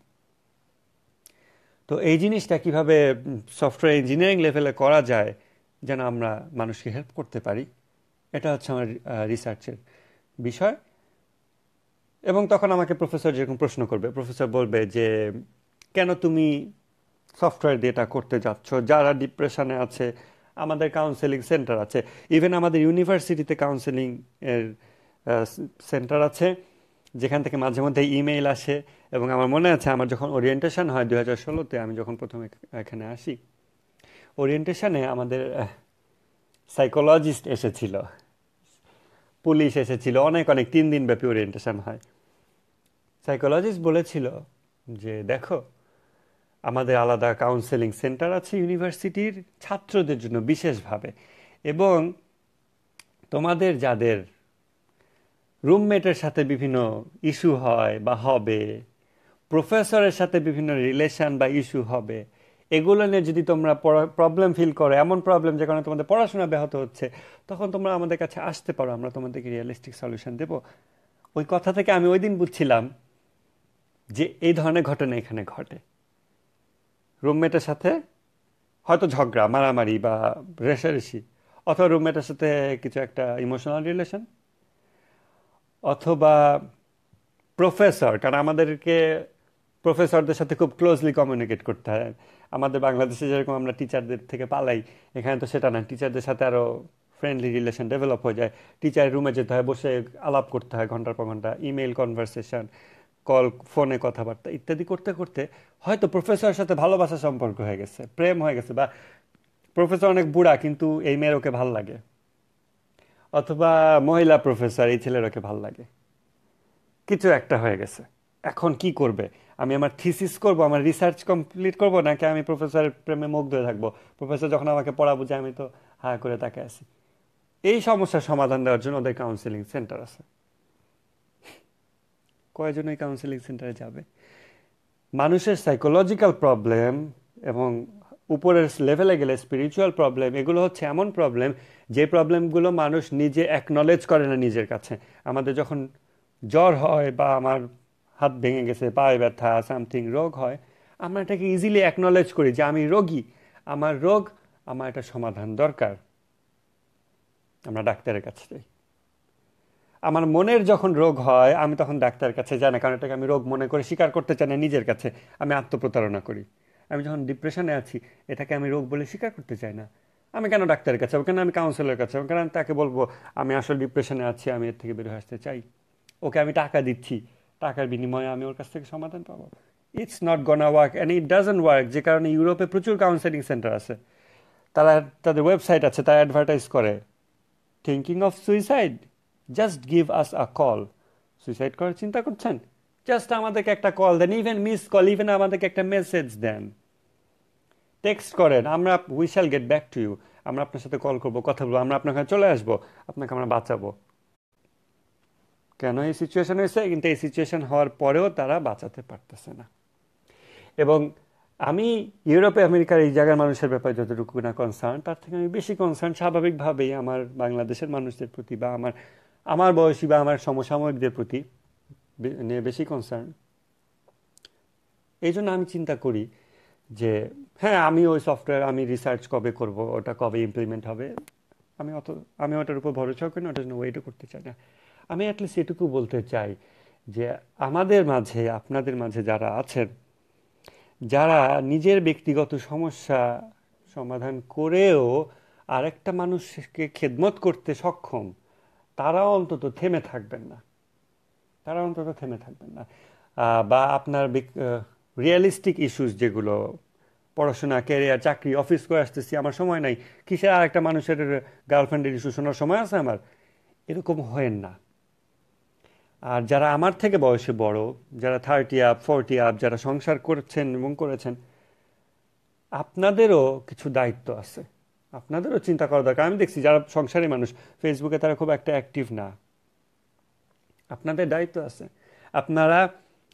তো এই জিনিসটা কীভাবে সফটওয়্যার ইঞ্জিনিয়ারিং লেভেলে করা যায় যেন আমরা মানুষকে হেল্প করতে পারি, এটা হচ্ছে আমার রিসার্চের বিষয়। এবং তখন আমাকে প্রফেসর যেরকম প্রশ্ন করবে প্রফেসর বলবে যে, কেন তুমি সফটওয়্যার দিয়ে এটা করতে যাচ্ছ? যারা ডিপ্রেশনে আছে আমাদের কাউন্সেলিং সেন্টার আছে। ইভেন আমাদের ইউনিভার্সিটিতে কাউন্সেলিং এর সেন্টার আছে, যেখান থেকে মাঝে মধ্যে ইমেইল আসে। এবং আমার মনে আছে, আমার যখন ওরিয়েন্টেশন হয় দু হাজার ষোলোতে, আমি যখন প্রথমে এখানে আসি ওরিয়েন্টেশনে আমাদের সাইকোলজিস্ট এসেছিল। পুলিশ এসেছিল, অনেক অনেক, তিন দিন ব্যাপী ওরিয়েন্টেশন হয়। সাইকোলজিস্ট বলেছিল যে, দেখো আমাদের আলাদা কাউন্সেলিং সেন্টার আছে ইউনিভার্সিটির ছাত্রদের জন্য বিশেষভাবে। এবং তোমাদের যাদের রুমমেটের সাথে বিভিন্ন ইস্যু হয় বা হবে প্রফেসরের সাথে বিভিন্ন রিলেশন বা ইস্যু হবে, এগুলো নিয়ে যদি তোমরা প্রবলেম ফিল করো, এমন প্রবলেম যে কারণে তোমাদের পড়াশোনা ব্যাহত হচ্ছে, তখন তোমরা আমাদের কাছে আসতে পারো, আমরা তোমাদেরকে রিয়েলিস্টিক সলিউশন দেব। ওই কথা থেকে আমি ওই দিন বুঝছিলাম যে এই ধরনের ঘটনা এখানে ঘটে। রুমমেটের সাথে, হয়তো ঝগড়া, মারামারি বা রেশারেশি, অথবা রুমমেটের সাথে কিছু একটা ইমোশনাল রিলেশন অথবা প্রফেসর কারণ আমাদেরকে প্রফেসরদের সাথে খুব ক্লোজলি কমিউনিকেট করতে হয়। আমাদের বাংলাদেশে যেরকম আমরা টিচারদের থেকে পালাই, এখানে তো সেটা না টিচারদের সাথে আরও ফ্রেন্ডলি রিলেশন ডেভেলপ হয়ে যায়। টিচারের রুমে যেতে হয়, বসে আলাপ করতে হয় ঘণ্টার পর ঘণ্টা ইমেল কনভারসেশন কল, ফোনে কথাবার্তা ইত্যাদি করতে করতে হয়তো প্রফেসরের সাথে ভালোবাসা সম্পর্ক হয়ে গেছে, প্রেম হয়ে গেছে বা প্রফেসর অনেক বুড়া কিন্তু এই মেয়ের ওকে ভালো লাগে, অথবা মহিলা প্রফেসর এই ছেলের ওকে ভালো লাগে, কিছু একটা হয়ে গেছে। এখন কি করবে? আমি আমার থিসিস করব, আমার রিসার্চ কমপ্লিট করব, নাকি আমি প্রফেসরের প্রেমে মুগ্ধ হয়ে থাকব? প্রফেসর যখন আমাকে পড়া বুঝে আমি তো হা করে তাকে আসি এই সমস্যার সমাধান দেওয়ার জন্য ওদের কাউন্সিলিং সেন্টার আছে। কয়জন এই কাউন্সিলিং সেন্টারে যাবে? মানুষের সাইকোলজিক্যাল প্রবলেম এবং উপরের লেভেলে গেলে স্পিরিচুয়াল প্রবলেম এগুলো হচ্ছে এমন প্রবলেম যে প্রবলেমগুলো মানুষ নিজে অ্যাকনলেজ করে না নিজের কাছে। আমাদের যখন জ্বর হয় বা আমার হাত ভেঙে গেছে, পায়ে ব্যথা সামথিং রোগ হয়, আমরা এটাকে ইজিলি অ্যাকনলেজ করি যে আমি রোগী। আমার রোগ, আমার একটা সমাধান দরকার। আমরা ডাক্তারের কাছে যাই। আমার মনের যখন রোগ হয়, আমি তখন ডাক্তারের কাছে যাই না, কারণ এটাকে আমি রোগ মনে করে স্বীকার করতে চাই না নিজের কাছে। আমি আত্মপ্রতারণা করি। আমি যখন ডিপ্রেশনে আছি, এটাকে আমি রোগ বলে স্বীকার করতে চাই না। আমি কেন ডাক্তারের কাছে কেন আমি কাউন্সিলের কাছে কেন আমি তাকে বলব, আমি আসলে ডিপ্রেশনে আছি, আমি এর থেকে বেরোয় আসতে চাই। ওকে আমি টাকা দিচ্ছি। টাকার বিনিময়ে আমি ওর কাছ থেকে সমাধান পাবো। It's not gonna work and it doesn't work যে কারণে ইউরোপে প্রচুর কাউন্সেলিং সেন্টার আছে। তারা, তাদের ওয়েবসাইট আছে, তারা অ্যাডভার্টাইজ করে। Thinking of suicide just give us a call suicide করার চিন্তা করছেন? জাস্ট আমাদেরকে একটা কল দেন ইভেন মিস কল ইভেন আমাদেরকে একটা মেসেজ দেন। টেক্সট করেন, আমরা we shall get back to you আমরা আপনার সাথে কল করব, কথা বলব, আমরা আপনার চলে আসব, আপনাকে আমরা বাঁচাবো। কেন এই সিচুয়েশন হয়েছে? কিন্তু এই সিচুয়েশন হওয়ার পরেও তারা বাঁচাতে পারতেছে না। এবং আমি, ইউরোপে, আমেরিকার এই জায়গার মানুষের ব্যাপারে যতটুকু না কনসার্ন তার থেকে আমি বেশি কনসার্ন স্বাভাবিকভাবেই আমার বাংলাদেশের মানুষদের প্রতি বা আমার আমার বয়সী বা আমার সমসাময়িকদের প্রতি বেশি কনসার্ন এই জন্য আমি চিন্তা করি যে হ্যাঁ আমি ওই সফটওয়্যার আমি রিসার্চ কবে করব, ওটা কবে ইমপ্লিমেন্ট হবে? আমি অত, আমি ওটার উপর ভরসা করি না, ওটার জন্য ওয়েটও করতে চাই না। আমি অ্যাটলিস্ট এটুকু বলতে চাই যে, আমাদের মাঝে, আপনাদের মাঝে যারা আছেন, যারা নিজের ব্যক্তিগত সমস্যা সমাধান করেও আরেকটা মানুষকে খেদমত করতে সক্ষম তারা অন্তত থেমে থাকবেন না। তারা অন্তত থেমে থাকবেন না। বা আপনার রিয়েলিস্টিক ইস্যুস যেগুলো, পড়াশোনা ক্যারিয়ার চাকরি অফিস করে আসতেছি, আমার সময় নাই। কিসের আর একটা মানুষের গার্লফ্রেন্ডের ইস্যু শোনার সময় আছে আমার? এরকম হয়েন না। আর যারা আমার থেকে বয়সে বড়, যারা থার্টি আপ ফোরটি আপ যারা সংসার করছেন এবং করেছেন, আপনাদেরও কিছু দায়িত্ব আছে। আপনাদেরও চিন্তা করা দরকার। আমি দেখছি যারা সংসারী মানুষ ফেসবুকে তারা খুব একটা অ্যাক্টিভ না। আপনাদের দায়িত্ব আছে। আপনারা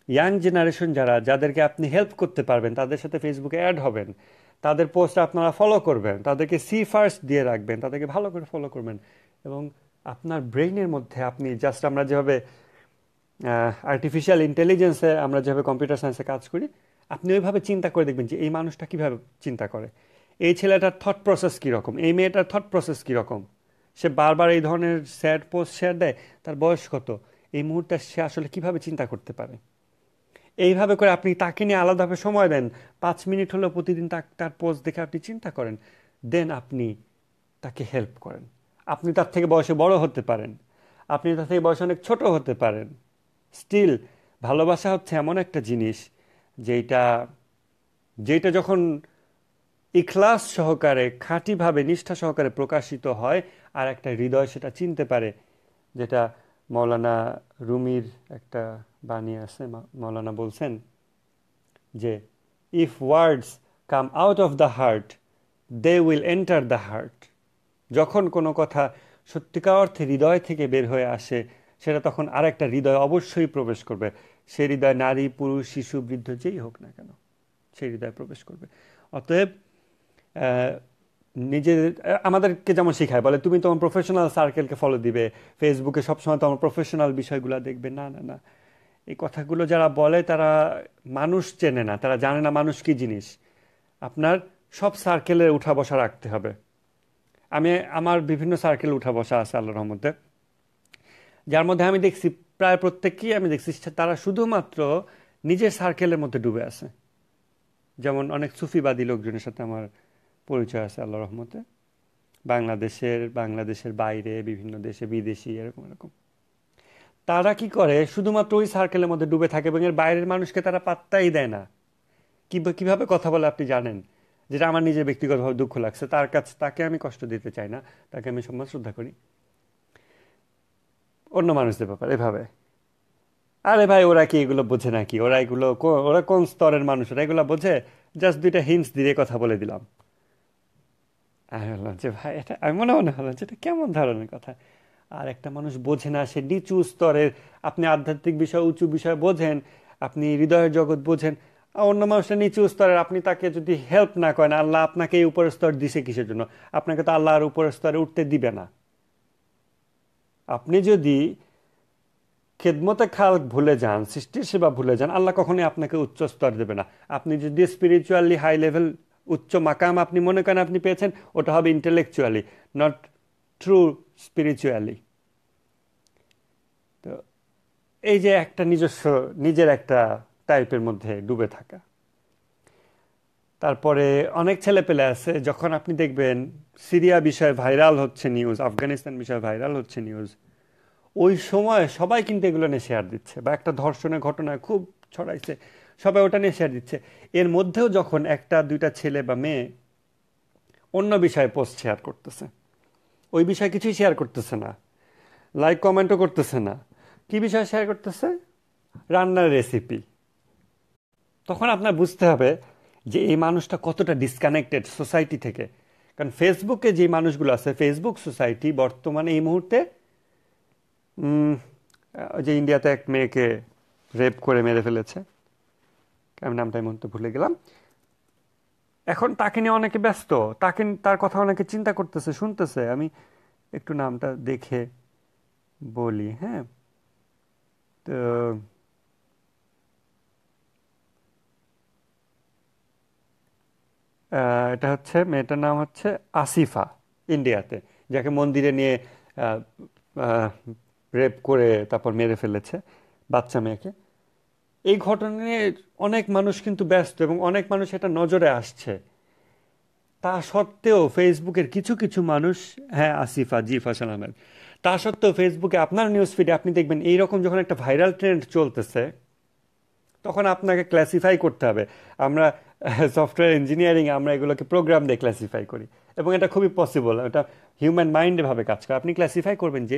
ইয়াং জেনারেশন যারা, যাদেরকে আপনি হেল্প করতে পারবেন, তাদের সাথে ফেসবুকে অ্যাড হবেন। তাদের পোস্ট আপনারা ফলো করবেন, তাদেরকে সি ফার্স্ট দিয়ে রাখবেন, তাদেরকে ভালো করে ফলো করবেন। এবং আপনার ব্রেইনের মধ্যে আপনি জাস্ট আমরা যেভাবে আর্টিফিশিয়াল ইন্টেলিজেন্সে আমরা যেভাবে কম্পিউটার সায়েন্সে কাজ করি, আপনি ওইভাবে চিন্তা করে দেখবেন যে এই মানুষটা কীভাবে চিন্তা করে। এই ছেলেটার থট প্রসেস কীরকম? এই মেয়েটার থট প্রসেস কীরকম? সে বারবার এই ধরনের স্যাড পোস্ট শেয়ার দেয়, তার বয়স কত? এই মুহূর্তে সে আসলে কীভাবে চিন্তা করতে পারে? এইভাবে করে আপনি তাকে নিয়ে আলাদাভাবে সময় দেন। পাঁচ মিনিট হলেও প্রতিদিন তার পোস্ট দেখে আপনি চিন্তা করেন। দেন আপনি তাকে হেল্প করেন। আপনি তার থেকে বয়সে বড় হতে পারেন। আপনি তার থেকে বয়সে অনেক ছোট হতে পারেন। স্টিল ভালোবাসা হচ্ছে এমন একটা জিনিস যেটা যেটা যখন ইখলাস সহকারে, খাঁটিভাবে, নিষ্ঠা সহকারে প্রকাশিত হয়, আর একটা হৃদয় সেটা চিনতে পারে, যেটা মৌলানা রুমির একটা বাণী আছে মৌলানা বলছেন যে if words come out of the heart they will enter the heart যখন কোনো কথা সত্যিকার অর্থে হৃদয় থেকে বের হয়ে আসে, সেটা তখন আর একটা হৃদয় অবশ্যই প্রবেশ করবে। সে হৃদয় নারী, পুরুষ, শিশু, বৃদ্ধ, যেই হোক না কেন সেই হৃদয় প্রবেশ করবে। অতএব নিজের আমাদেরকে যেমন শেখায়, বলে তুমি তোমার প্রফেশনাল সার্কেলকে ফলো দিবে ফেসবুকে সবসময় তোমার প্রফেশনাল বিষয়গুলো দেখবে। না না না। এই কথাগুলো যারা বলে, তারা মানুষ চেনে না, তারা জানে না মানুষ কি জিনিস। আপনার সব সার্কেলে উঠা বসা রাখতে হবে। আমি, আমার বিভিন্ন সার্কেলে উঠা বসা আছে আল্লাহ রহমতে। যার মধ্যে আমি দেখছি, প্রায় প্রত্যেককেই আমি দেখছি তারা শুধুমাত্র নিজের সার্কেলের মধ্যে ডুবে আছে। যেমন অনেক সুফিবাদী লোকজনের সাথে আমার পরিচয় আছে আল্লাহ রহমতে। বাংলাদেশের বাংলাদেশের বাইরে, বিভিন্ন দেশে বিদেশি, এরকম এরকম। তারা কি করে? শুধুমাত্র ওই সার্কেলের মধ্যে ডুবে থাকে এবং এর বাইরের মানুষকে তারা পাত্তাই দেয় না। কীভাবে কথা বলে আপনি জানেন? যেটা আমার নিজের ব্যক্তিগতভাবে দুঃখ লাগছে। তার কাছে, তাকে আমি কষ্ট দিতে চাই না। তাকে আমি সম্মান, শ্রদ্ধা করি। অন্য মানুষদের ব্যাপার, এভাবে। আরে ভাই, ওরা কি এগুলো বোঝে নাকি? ওরা এগুলো ওরা কোন স্তরের মানুষ? ওরা এগুলো বোঝে? জাস্ট দুইটা হিন্স দিয়ে কথা বলে দিলাম। আমি বললাম যে ভাই, এটা আমি মনে মনে হলাম যে এটা কেমন ধরনের কথা? আর একটা মানুষ বোঝে না, সে নিচু স্তরের, আপনি আধ্যাত্মিক বিষয়, উঁচু বিষয় বোঝেন, আপনি হৃদয়ের জগৎ বোঝেন অন্য মানুষটা নিচু স্তরের, আপনি তাকে যদি হেল্প না করেন, আল্লাহ আপনাকে এই উপরের স্তর দিছে কিসের জন্য? আপনাকে তো আল্লাহর উপরের স্তরে উঠতে দিবে না। আপনি যদি খেদমতে খাল ভুলে যান, সৃষ্টির সেবা ভুলে যান, আল্লাহ কখনোই আপনাকে উচ্চ স্তর দেবে না। আপনি যদি স্পিরিচুয়ালি হাই লেভেল উচ্চ মাকাম আপনি মনে করেন আপনি পেয়েছেন, ওটা হবে ইন্টেলেকচুয়ালি নট ট্রু স্পিরিচুয়ালি তো এই যে একটা নিজস্ব, নিজের একটা টাইপের মধ্যে ডুবে থাকা। তারপরে অনেক ছেলে পেলে আছে, যখন আপনি দেখবেন সিরিয়া বিষয়ে ভাইরাল হচ্ছে নিউজ আফগানিস্তান বিষয়ে ভাইরাল হচ্ছে নিউজ ওই সময় সবাই কিন্তু এগুলো নিয়ে শেয়ার দিচ্ছে, বা একটা ধর্ষণের ঘটনা খুব ছড়াইছে। সবাই ওটা নিয়ে শেয়ার দিচ্ছে। এর মধ্যেও যখন একটা, দুইটা ছেলে বা মেয়ে অন্য বিষয়ে পোস্ট শেয়ার করতেছে, ওই বিষয়ে কিছুই শেয়ার করতেছে না লাইক কমেন্টও করতেছে না। কি বিষয় শেয়ার করতেছে? রান্নার রেসিপি তখন আপনার বুঝতে হবে যে এই মানুষটা কতটা ডিসকানেক্টেড সোসাইটি থেকে। কারণ ফেসবুকে যে মানুষগুলো আছে ফেসবুক সোসাইটি বর্তমানে এই মুহূর্তে যে ইন্ডিয়াতে এক মেয়েকে রেপ করে মেরে ফেলেছে। আমি নামটা এই ভুলে গেলাম। এখন তাকে নিয়ে অনেকে ব্যস্ত, তাকে তার কথা অনেকে চিন্তা করতেছে, শুনতেছে। আমি একটু নামটা দেখে বলি হ্যাঁ? তো এটা হচ্ছে, মেয়েটার নাম হচ্ছে আসিফা, ইন্ডিয়াতে, যাকে মন্দিরে নিয়ে রেপ করে তারপর মেরে ফেলেছে বাচ্চা মেয়েকে। এই ঘটনা নিয়ে অনেক মানুষ কিন্তু ব্যস্ত এবং অনেক মানুষ এটা নজরে আসছে। তা সত্ত্বেও ফেসবুকের কিছু কিছু মানুষ হ্যাঁ আসিফা জি ফসল আহমেদ, তা সত্ত্বেও ফেসবুকে আপনার নিউজ ফিডে আপনি দেখবেন এইরকম যখন একটা ভাইরাল ট্রেন্ড চলতেছে, তখন আপনাকে ক্লাসিফাই করতে হবে। আমরা সফটওয়্যার ইঞ্জিনিয়ারিং আমরা এগুলোকে প্রোগ্রাম দিয়ে ক্লাসিফাই করি। এবং এটা খুবই পসিবল এটা হিউম্যান মাইন্ডেভাবে কাজ করে। আপনি ক্লাসিফাই করবেন যে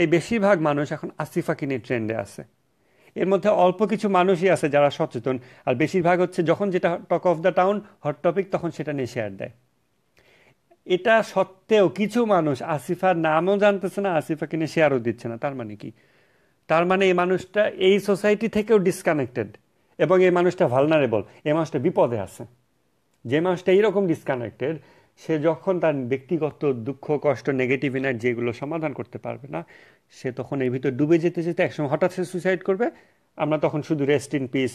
এই বেশিরভাগ মানুষ এখন আসিফাকে নিয়ে ট্রেন্ডে আছে। এর মধ্যে অল্প কিছু মানুষই আছে যারা সচেতন। আর বেশিরভাগ হচ্ছে যখন যেটা talk of the town hot topic তখন সেটা নিয়ে শেয়ার দেয়। এটা সত্ত্বেও কিছু মানুষ আসিফার নামও জানতেছে না, আসিফাকে নিয়ে শেয়ারও দিচ্ছে না। তার মানে কি? তার মানে এই মানুষটা এই সোসাইটি থেকেও ডিসকানেক্টেড এবং এই মানুষটা ভালনারেবল এই মানুষটা বিপদে আছে। যে মানুষটা এইরকম ডিসকানেক্টেড সে যখন তার ব্যক্তিগত দুঃখ, কষ্ট নেগেটিভ এনার্জি যেগুলো সমাধান করতে পারবে না, সে তখন এই ভিতর ডুবে যেতে যেতে একসময় হঠাৎ সে সুইসাইড করবে। আমরা তখন শুধু rest in peace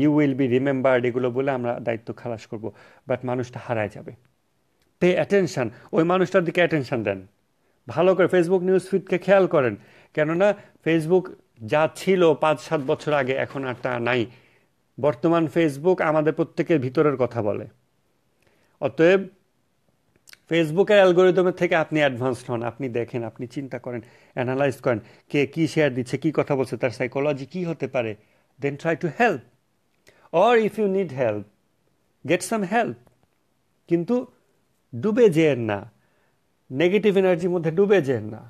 you will be remembered এগুলো বলে আমরা দায়িত্ব খালাস করব। বাট মানুষটা হারায় যাবে। পে অ্যাটেনশান ওই মানুষটার দিকে অ্যাটেনশান দেন। ভালো করে ফেসবুক নিউজ ফিডকে খেয়াল করেন। কেননা ফেসবুক যা ছিল পাঁচ, সাত বছর আগে, এখন আর তা নাই। বর্তমান ফেসবুক আমাদের প্রত্যেকের ভিতরের কথা বলে। অতএব ফেসবুকের অ্যালগোরিদমের থেকে আপনি অ্যাডভান্সড হন, আপনি দেখেন, আপনি চিন্তা করেন অ্যানালাইজ করেন, কে কী শেয়ার দিচ্ছে, কী কথা বলছে, তার সাইকোলজি কী হতে পারে then try to help or if you need help get some help কিন্তু ডুবে যেন না নেগেটিভ এনার্জির মধ্যে ডুবে যেন না,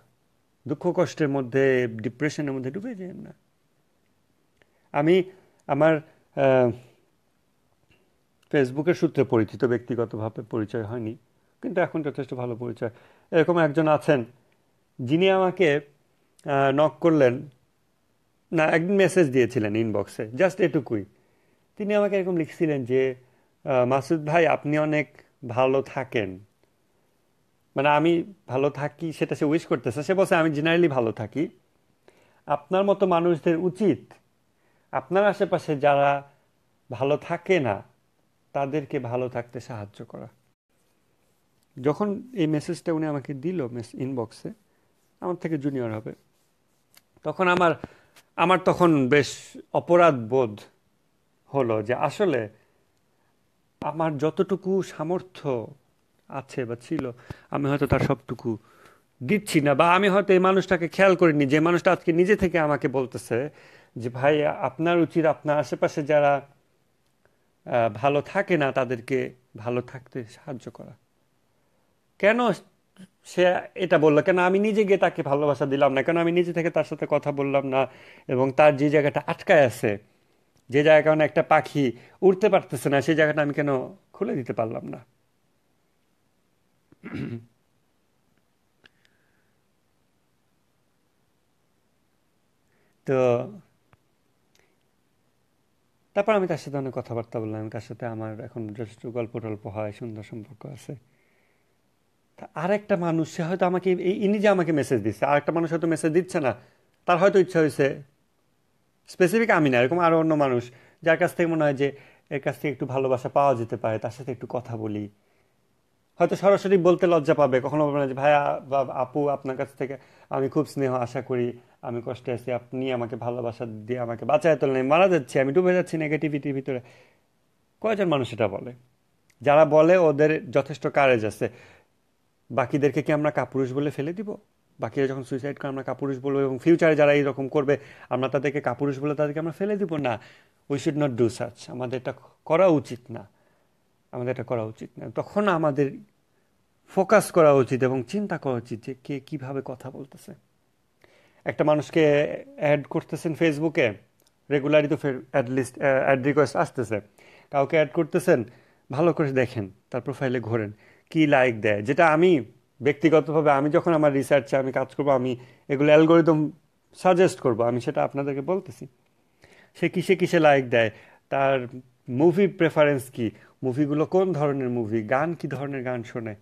দুঃখ কষ্টের মধ্যে ডিপ্রেশনের মধ্যে ডুবে যেন না। আমি আমার ফেসবুকের সূত্রে পরিচিত ব্যক্তিগতভাবে পরিচয় হয়নি। কিন্তু এখন যথেষ্ট ভালো পরিচয়। এরকম একজন আছেন, যিনি আমাকে নক করলেন, না, একদিন মেসেজ দিয়েছিলেন ইনবক্সে জাস্ট এটুকুই। তিনি আমাকে এরকম লিখছিলেন যে মাসুদ ভাই, আপনি অনেক ভালো থাকেন। মানে আমি ভালো থাকি, সেটা সে উইশ করতেছে। সে বলছে, আমি জেনারেলি ভালো থাকি। আপনার মতো মানুষদের উচিত, আপনার আশেপাশে যারা ভালো থাকে না, তাদেরকে ভালো থাকতে সাহায্য করা। যখন এই মেসেজটা উনি আমাকে দিল মেস ইনবক্সে আমার থেকে জুনিয়র হবে, তখন আমার আমার তখন বেশ অপরাধ বোধ হলো যে আসলে আমার যতটুকু সামর্থ্য আছে বা ছিল, আমি হয়তো তার সবটুকু দিচ্ছি না বা আমি হয়তো এই মানুষটাকে খেয়াল করিনি, যে মানুষটা আজকে নিজে থেকে আমাকে বলতেছে যে, ভাই, আপনার উচিত আপনার আশেপাশে যারা ভালো থাকে না, তাদেরকে ভালো থাকতে সাহায্য করা। কেন সে এটা বলল? কেন আমি নিজে গিয়ে তাকে ভালোবাসা দিলাম না? কেন আমি নিজে থেকে তার সাথে কথা বললাম না? এবং তার যে জায়গাটা আটকায় আছে, যে জায়গা কারণে একটা পাখি উঠতে পারতেছে না, সেই জায়গাটা আমি কেন খুলে দিতে পারলাম না? তো তারপর আমি তার সাথে অনেক কথাবার্তা বললাম। তার সাথে আমার এখন যথেষ্ট গল্প টল্প হয়, সুন্দর সম্পর্ক আছে। আর একটা মানুষ, সে হয়তো আমাকে ইনি যে আমাকে মেসেজ দিচ্ছে আর একটা মানুষ হয়তো মেসেজ দিচ্ছে না, তার হয়তো ইচ্ছা হয়েছে স্পেসিফিক আমি না, এরকম আরও অন্য মানুষ, যার কাছ থেকে মনে হয় যে এর কাছ থেকে একটু ভালোবাসা পাওয়া যেতে পারে, তার সাথে একটু কথা বলি। হয়তো সরাসরি বলতে লজ্জা পাবে, কখনো বলবে না যে, ভাইয়া, বা, আপু, আপনার কাছ থেকে আমি খুব স্নেহ, আশা করি, আমি কষ্টে আছি, আপনি আমাকে ভালোবাসা দিয়ে আমাকে বাঁচায় তোলেন মারা যাচ্ছি, আমি ডুবে যাচ্ছি নেগেটিভিটির ভিতরে। কয়জন মানুষ এটা বলে? যারা বলে ওদের যথেষ্ট কারেজ আছে। বাকিদেরকে কি আমরা কাপুরুষ বলে ফেলে দিব? বাকিরা যখন সুইসাইড করে, আমরা কাপুরুষ বলব এবং ফিউচারে যারা এইরকম করবে, আমরা তাদেরকে কাপুরুষ বলে তাদেরকে আমরা ফেলে দিব? না। We should not do search আমাদের এটা করা উচিত না। আমাদের এটা করা উচিত না। তখন আমাদের ফোকাস করা উচিত এবং চিন্তা করা উচিত যে কে কীভাবে কথা বলতেছে। একটা মানুষকে অ্যাড করতেছেন ফেসবুকে রেগুলারই তো অ্যাড লিস্ট অ্যাড রিকোয়েস্ট আসতেছে। কাউকে অ্যাড করতেছেন, ভালো করে দেখেন, তার প্রোফাইলে ঘোরেন। কি লাইক দেয়? যেটা আমি ব্যক্তিগতভাবে আমি যখন আমার রিসার্চে আমি কাজ করব, আমি এগুলো অ্যালগোরিদম সাজেস্ট করব, আমি সেটা আপনাদেরকে বলতেছি। সে কিসে কিসে লাইক দেয়? তার মুভি প্রেফারেন্স কি? মুভিগুলো কোন ধরনের মুভি গান কি ধরনের গান শোনে?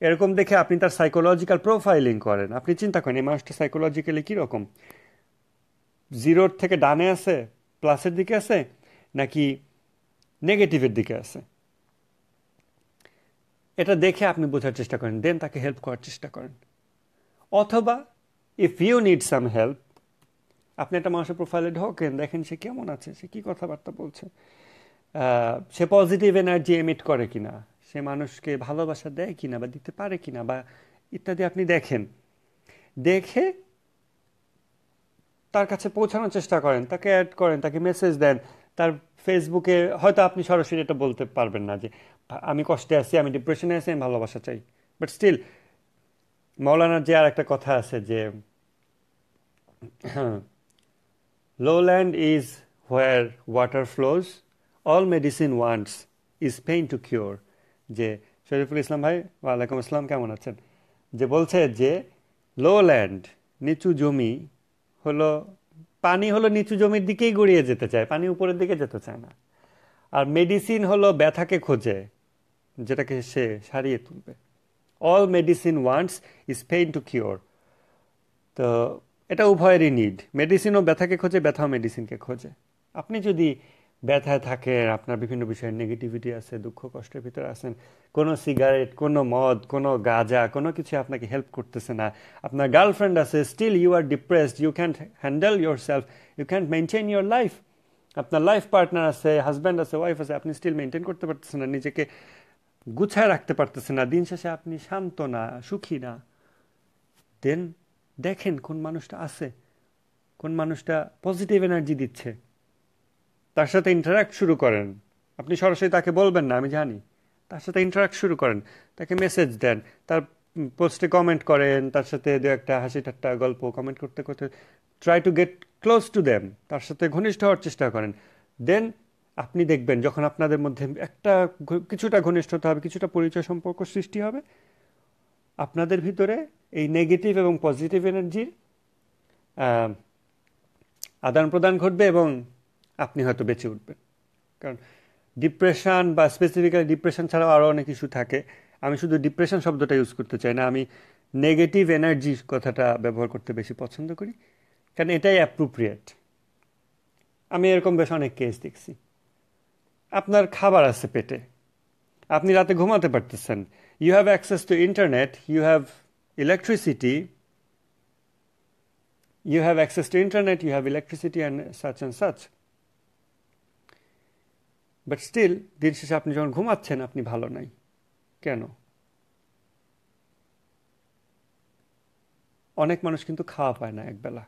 এরকম দেখে আপনি তার সাইকোলজিক্যাল প্রোফাইলিং করেন। আপনি চিন্তা করেন, এই মানুষটা সাইকোলজিক্যালি কীরকম জিরোর থেকে ডানে আছে প্লাসের দিকে আছে, নাকি নেগেটিভের দিকে আছে? এটা দেখে আপনি বোঝার চেষ্টা করেন, দেন তাকে হেল্প করার চেষ্টা করেন। অথবা if you need some help আপনি একটা মানুষের প্রোফাইলে ঢোকেন, দেখেন সে কেমন আছে, সে কী কথাবার্তা বলছে। সে পজিটিভ এনার্জি এমিট করে কিনা, সে মানুষকে ভালোবাসা দেয় কিনা বা দিতে পারে কিনা বা ইত্যাদি আপনি দেখেন। দেখে তার কাছে পৌঁছানোর চেষ্টা করেন, তাকে অ্যাড করেন, তাকে মেসেজ দেন, তার ফেসবুকে হয়তো আপনি সরাসরি এটা বলতে পারবেন না যে, আমি কষ্টে আছি, আমি ডিপ্রেশনে আছি, আমি ভালোবাসা চাই। বাট স্টিল মৌলানার যে আর একটা কথা আছে যে low land is where water flows all medicine wants is pain to cure যে, শরীফুল ইসলাম ভাই, ওয়ালাইকুম আসসালাম, কেমন আছেন? যে বলছে যে লো ল্যান্ড নিচু জমি হলো পানি হলো নিচু জমির দিকেই গড়িয়ে যেতে চায়, পানি উপরের দিকে যেতে চায় না। আর মেডিসিন হলো ব্যথাকে খোঁজে, যেটাকে সে সারিয়ে তুলবে। All medicine wants is pain to cure তো এটা উভয়েরই নিড মেডিসিনও ব্যথাকে খোঁজে, ব্যথাও মেডিসিনকে খোঁজে। আপনি যদি ব্যথায় থাকে, আপনার বিভিন্ন বিষয়ে নেগেটিভিটি আছে, দুঃখ কষ্টের ভিতরে আছেন, কোনো সিগারেট কোনো মদ, কোনো গাঁজা, কোনো কিছু আপনাকে হেল্প করতেছে না। আপনার গার্লফ্রেন্ড আছে still you are depressed you can't handle yourself you can't maintain your life আপনার লাইফ পার্টনার আছে হাজব্যান্ড আছে ওয়াইফ আছে, আপনি স্টিল মেনটেন করতে পারতেছেন না, নিজেকে গুছায় রাখতে পারতেছেন না, দিন শেষে আপনি শান্ত না, সুখী না। দেন দেখেন কোন মানুষটা আছে, কোন মানুষটা পজিটিভ এনার্জি দিচ্ছে। তার সাথে ইন্টারাক্ট শুরু করেন। আপনি সরাসরি তাকে বলবেন না, আমি জানি। তার সাথে ইন্টারাক্ট শুরু করেন। তাকে মেসেজ দেন। তার পোস্টে কমেন্ট করেন, তার সাথে দু একটা হাসি ঠাট্টা গল্প কমেন্ট করতে করতে try to get close to them তার সাথে ঘনিষ্ঠ হওয়ার চেষ্টা করেন। দেন আপনি দেখবেন যখন আপনাদের মধ্যে একটা কিছুটা ঘনিষ্ঠতা হবে, কিছুটা পরিচয় সম্পর্ক সৃষ্টি হবে, আপনাদের ভিতরে এই নেগেটিভ এবং পজিটিভ এনার্জির আদান প্রদান ঘটবে এবং আপনি হয়তো বেঁচে উঠবেন। কারণ ডিপ্রেশন বা স্পেসিফিক্যালি ডিপ্রেশন ছাড়াও আরও অনেক ইস্যু থাকে। আমি শুধু ডিপ্রেশন শব্দটা ইউজ করতে চাই না, আমি নেগেটিভ এনার্জি কথাটা ব্যবহার করতে বেশি পছন্দ করি। কারণ এটাই অ্যাপ্রোপ্রিয়েট আমি এরকম বেশ অনেক কেস দেখছি। আপনার খাবার আছে পেটে। আপনি রাতে ঘুমাতে পারতেছেন। You have access to internet you have electricity you have access to internet you have electricity and such and such. But still দিন শেষে আপনি যখন ঘুমাচ্ছেন, আপনি ভালো নাই। কেন? অনেক মানুষ কিন্তু খাওয়া পায় না একবেলা।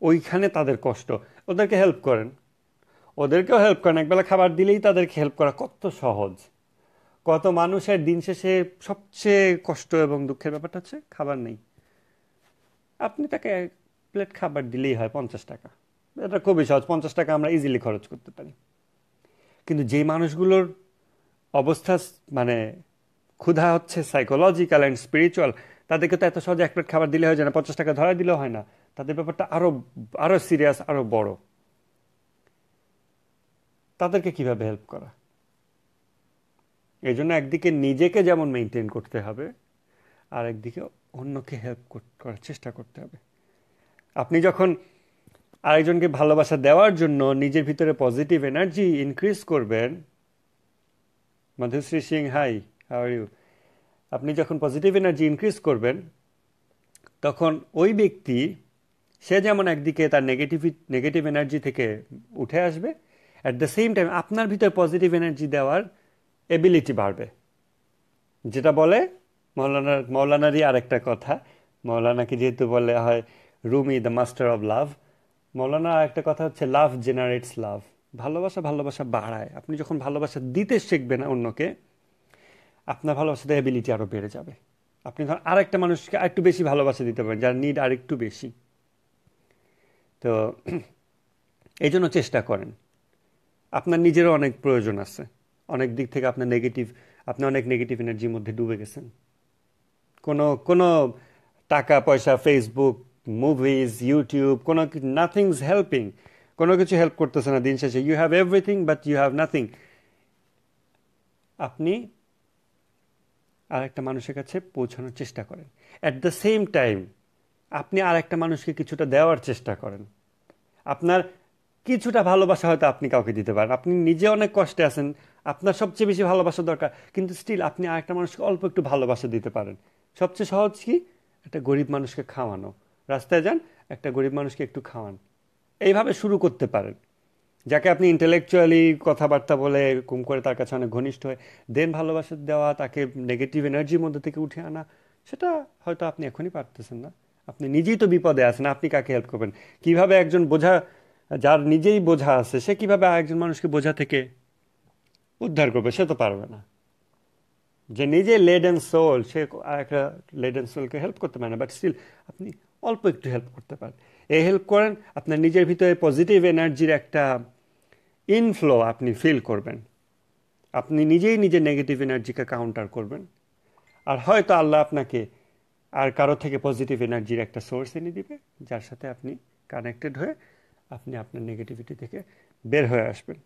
ওইখানে তাদের কষ্ট। ওদেরকে হেল্প করেন। ওদেরকেও হেল্প করেন। একবেলা খাবার দিলেই তাদেরকে হেল্প করা কত সহজ। কত মানুষের দিন শেষে সবচেয়ে কষ্ট এবং দুঃখের ব্যাপারটা হচ্ছে খাবার নেই। আপনি তাকে এক প্লেট খাবার দিলেই হয় পঞ্চাশ টাকা। এটা খুবই সহজ। পঞ্চাশ টাকা আমরা ইজিলি খরচ করতে পারি। কিন্তু যেই মানুষগুলোর অবস্থা মানে ক্ষুধা হচ্ছে সাইকোলজিক্যাল অ্যান্ড স্পিরিচুয়াল তাদেরকে তো এত সহজে এক প্লেট খাবার দিলে হয় না, পঞ্চাশ টাকা ধরা দিলেও হয় না। তাদের ব্যাপারটা আরও আরও সিরিয়াস আরও বড়। তাদেরকে কীভাবে হেল্প করা? এই জন্য একদিকে নিজেকে যেমন মেনটেন করতে হবে আর একদিকে অন্যকে হেল্প করার চেষ্টা করতে হবে। আপনি যখন আরেকজনকে ভালোবাসা দেওয়ার জন্য নিজের ভিতরে পজিটিভ এনার্জি ইনক্রিজ করবেন। Madhushree Singh hi how are you আপনি যখন পজিটিভ এনার্জি ইনক্রিজ করবেন, তখন ওই ব্যক্তি, সে যেমন একদিকে তার নেগেটিভ নেগেটিভ এনার্জি থেকে উঠে আসবে অ্যাট দ্য সেম টাইম আপনার ভিতরে পজিটিভ এনার্জি দেওয়ার এবিলিটি বাড়বে। যেটা বলে মৌলানার মৌলানারই আরেকটা কথা। মৌলানাকে যেহেতু বলে হয় Rumi the master of love মৌলানা, একটা কথা হচ্ছে লাভ জেনারেটস লাভ ভালোবাসা ভালোবাসা বাড়ায়। আপনি যখন ভালোবাসা দিতে শিখবেন অন্যকে, আপনার ভালোবাসাতে অ্যাবিলিটি আরও বেড়ে যাবে। আপনি ধর আরেকটা মানুষকে আরেকটু বেশি ভালোবাসা দিতে পারেন, যার নিড আরেকটু বেশি। তো এই জন্য চেষ্টা করেন। আপনার নিজেরও অনেক প্রয়োজন আছে। অনেক দিক থেকে আপনার নেগেটিভ আপনি অনেক নেগেটিভ এনার্জির মধ্যে ডুবে গেছেন। কোনো কোনো টাকা, পয়সা ফেসবুক মুভিজ ইউটিউব কোনো নাথিংস হেল্পিং কোনো কিছু হেল্প করতেছে না দিন শেষে। You have everything but you have nothing আপনি আর একটা মানুষের কাছে পৌঁছানোর চেষ্টা করেন। অ্যাট দ্য সেম টাইম আপনি আর একটা মানুষকে কিছুটা দেওয়ার চেষ্টা করেন। আপনার কিছুটা ভালোবাসা হয়তো আপনি কাউকে দিতে পারেন। আপনি নিজে অনেক কষ্টে আছেন, আপনার সবচেয়ে বেশি ভালোবাসা দরকার, কিন্তু স্টিল আপনি আরেকটা মানুষকে অল্প একটু ভালোবাসা দিতে পারেন। সবচেয়ে সহজ কি? একটা গরিব মানুষকে খাওয়ানো। রাস্তায় যান, একটা গরিব মানুষকে একটু খাওয়ান। এইভাবে শুরু করতে পারেন। যাকে আপনি ইন্টেলেকচুয়ালি কথাবার্তা বলে কুম করে তার কাছে অনেক ঘনিষ্ঠ হয়ে, দেন ভালোবাসা দেওয়া, তাকে নেগেটিভ এনার্জির মধ্যে থেকে উঠে আনা, সেটা হয়তো আপনি এখনই পারতেছেন না। আপনি নিজেই তো বিপদে আছেন, আপনি কাকে হেল্প করবেন? কীভাবে একজন বোঝা, যার নিজেই বোঝা আছে, সে কীভাবে একজন মানুষকে বোঝা থেকে উদ্ধার করবে, সে তো পারবে না। যে নিজে লেড অ্যান্ড সোল সে আর একটা লেড অ্যান্ড সোলকে হেল্প করতে পারে না বাট স্টিল আপনি অল্প একটু হেল্প করতে পারেন। এই হেল্প করেন, আপনার নিজের ভিতরে পজিটিভ এনার্জির একটা ইনফ্লো আপনি ফিল করবেন। আপনি নিজেই নিজের নেগেটিভ এনার্জিকে কাউন্টার করবেন। আর হয়তো আল্লাহ আপনাকে আর কারও থেকে পজিটিভ এনার্জির একটা সোর্স এনে দিবে, যার সাথে আপনি কানেক্টেড হয়ে আপনি আপনার নেগেটিভিটি থেকে বের হয়ে আসবেন।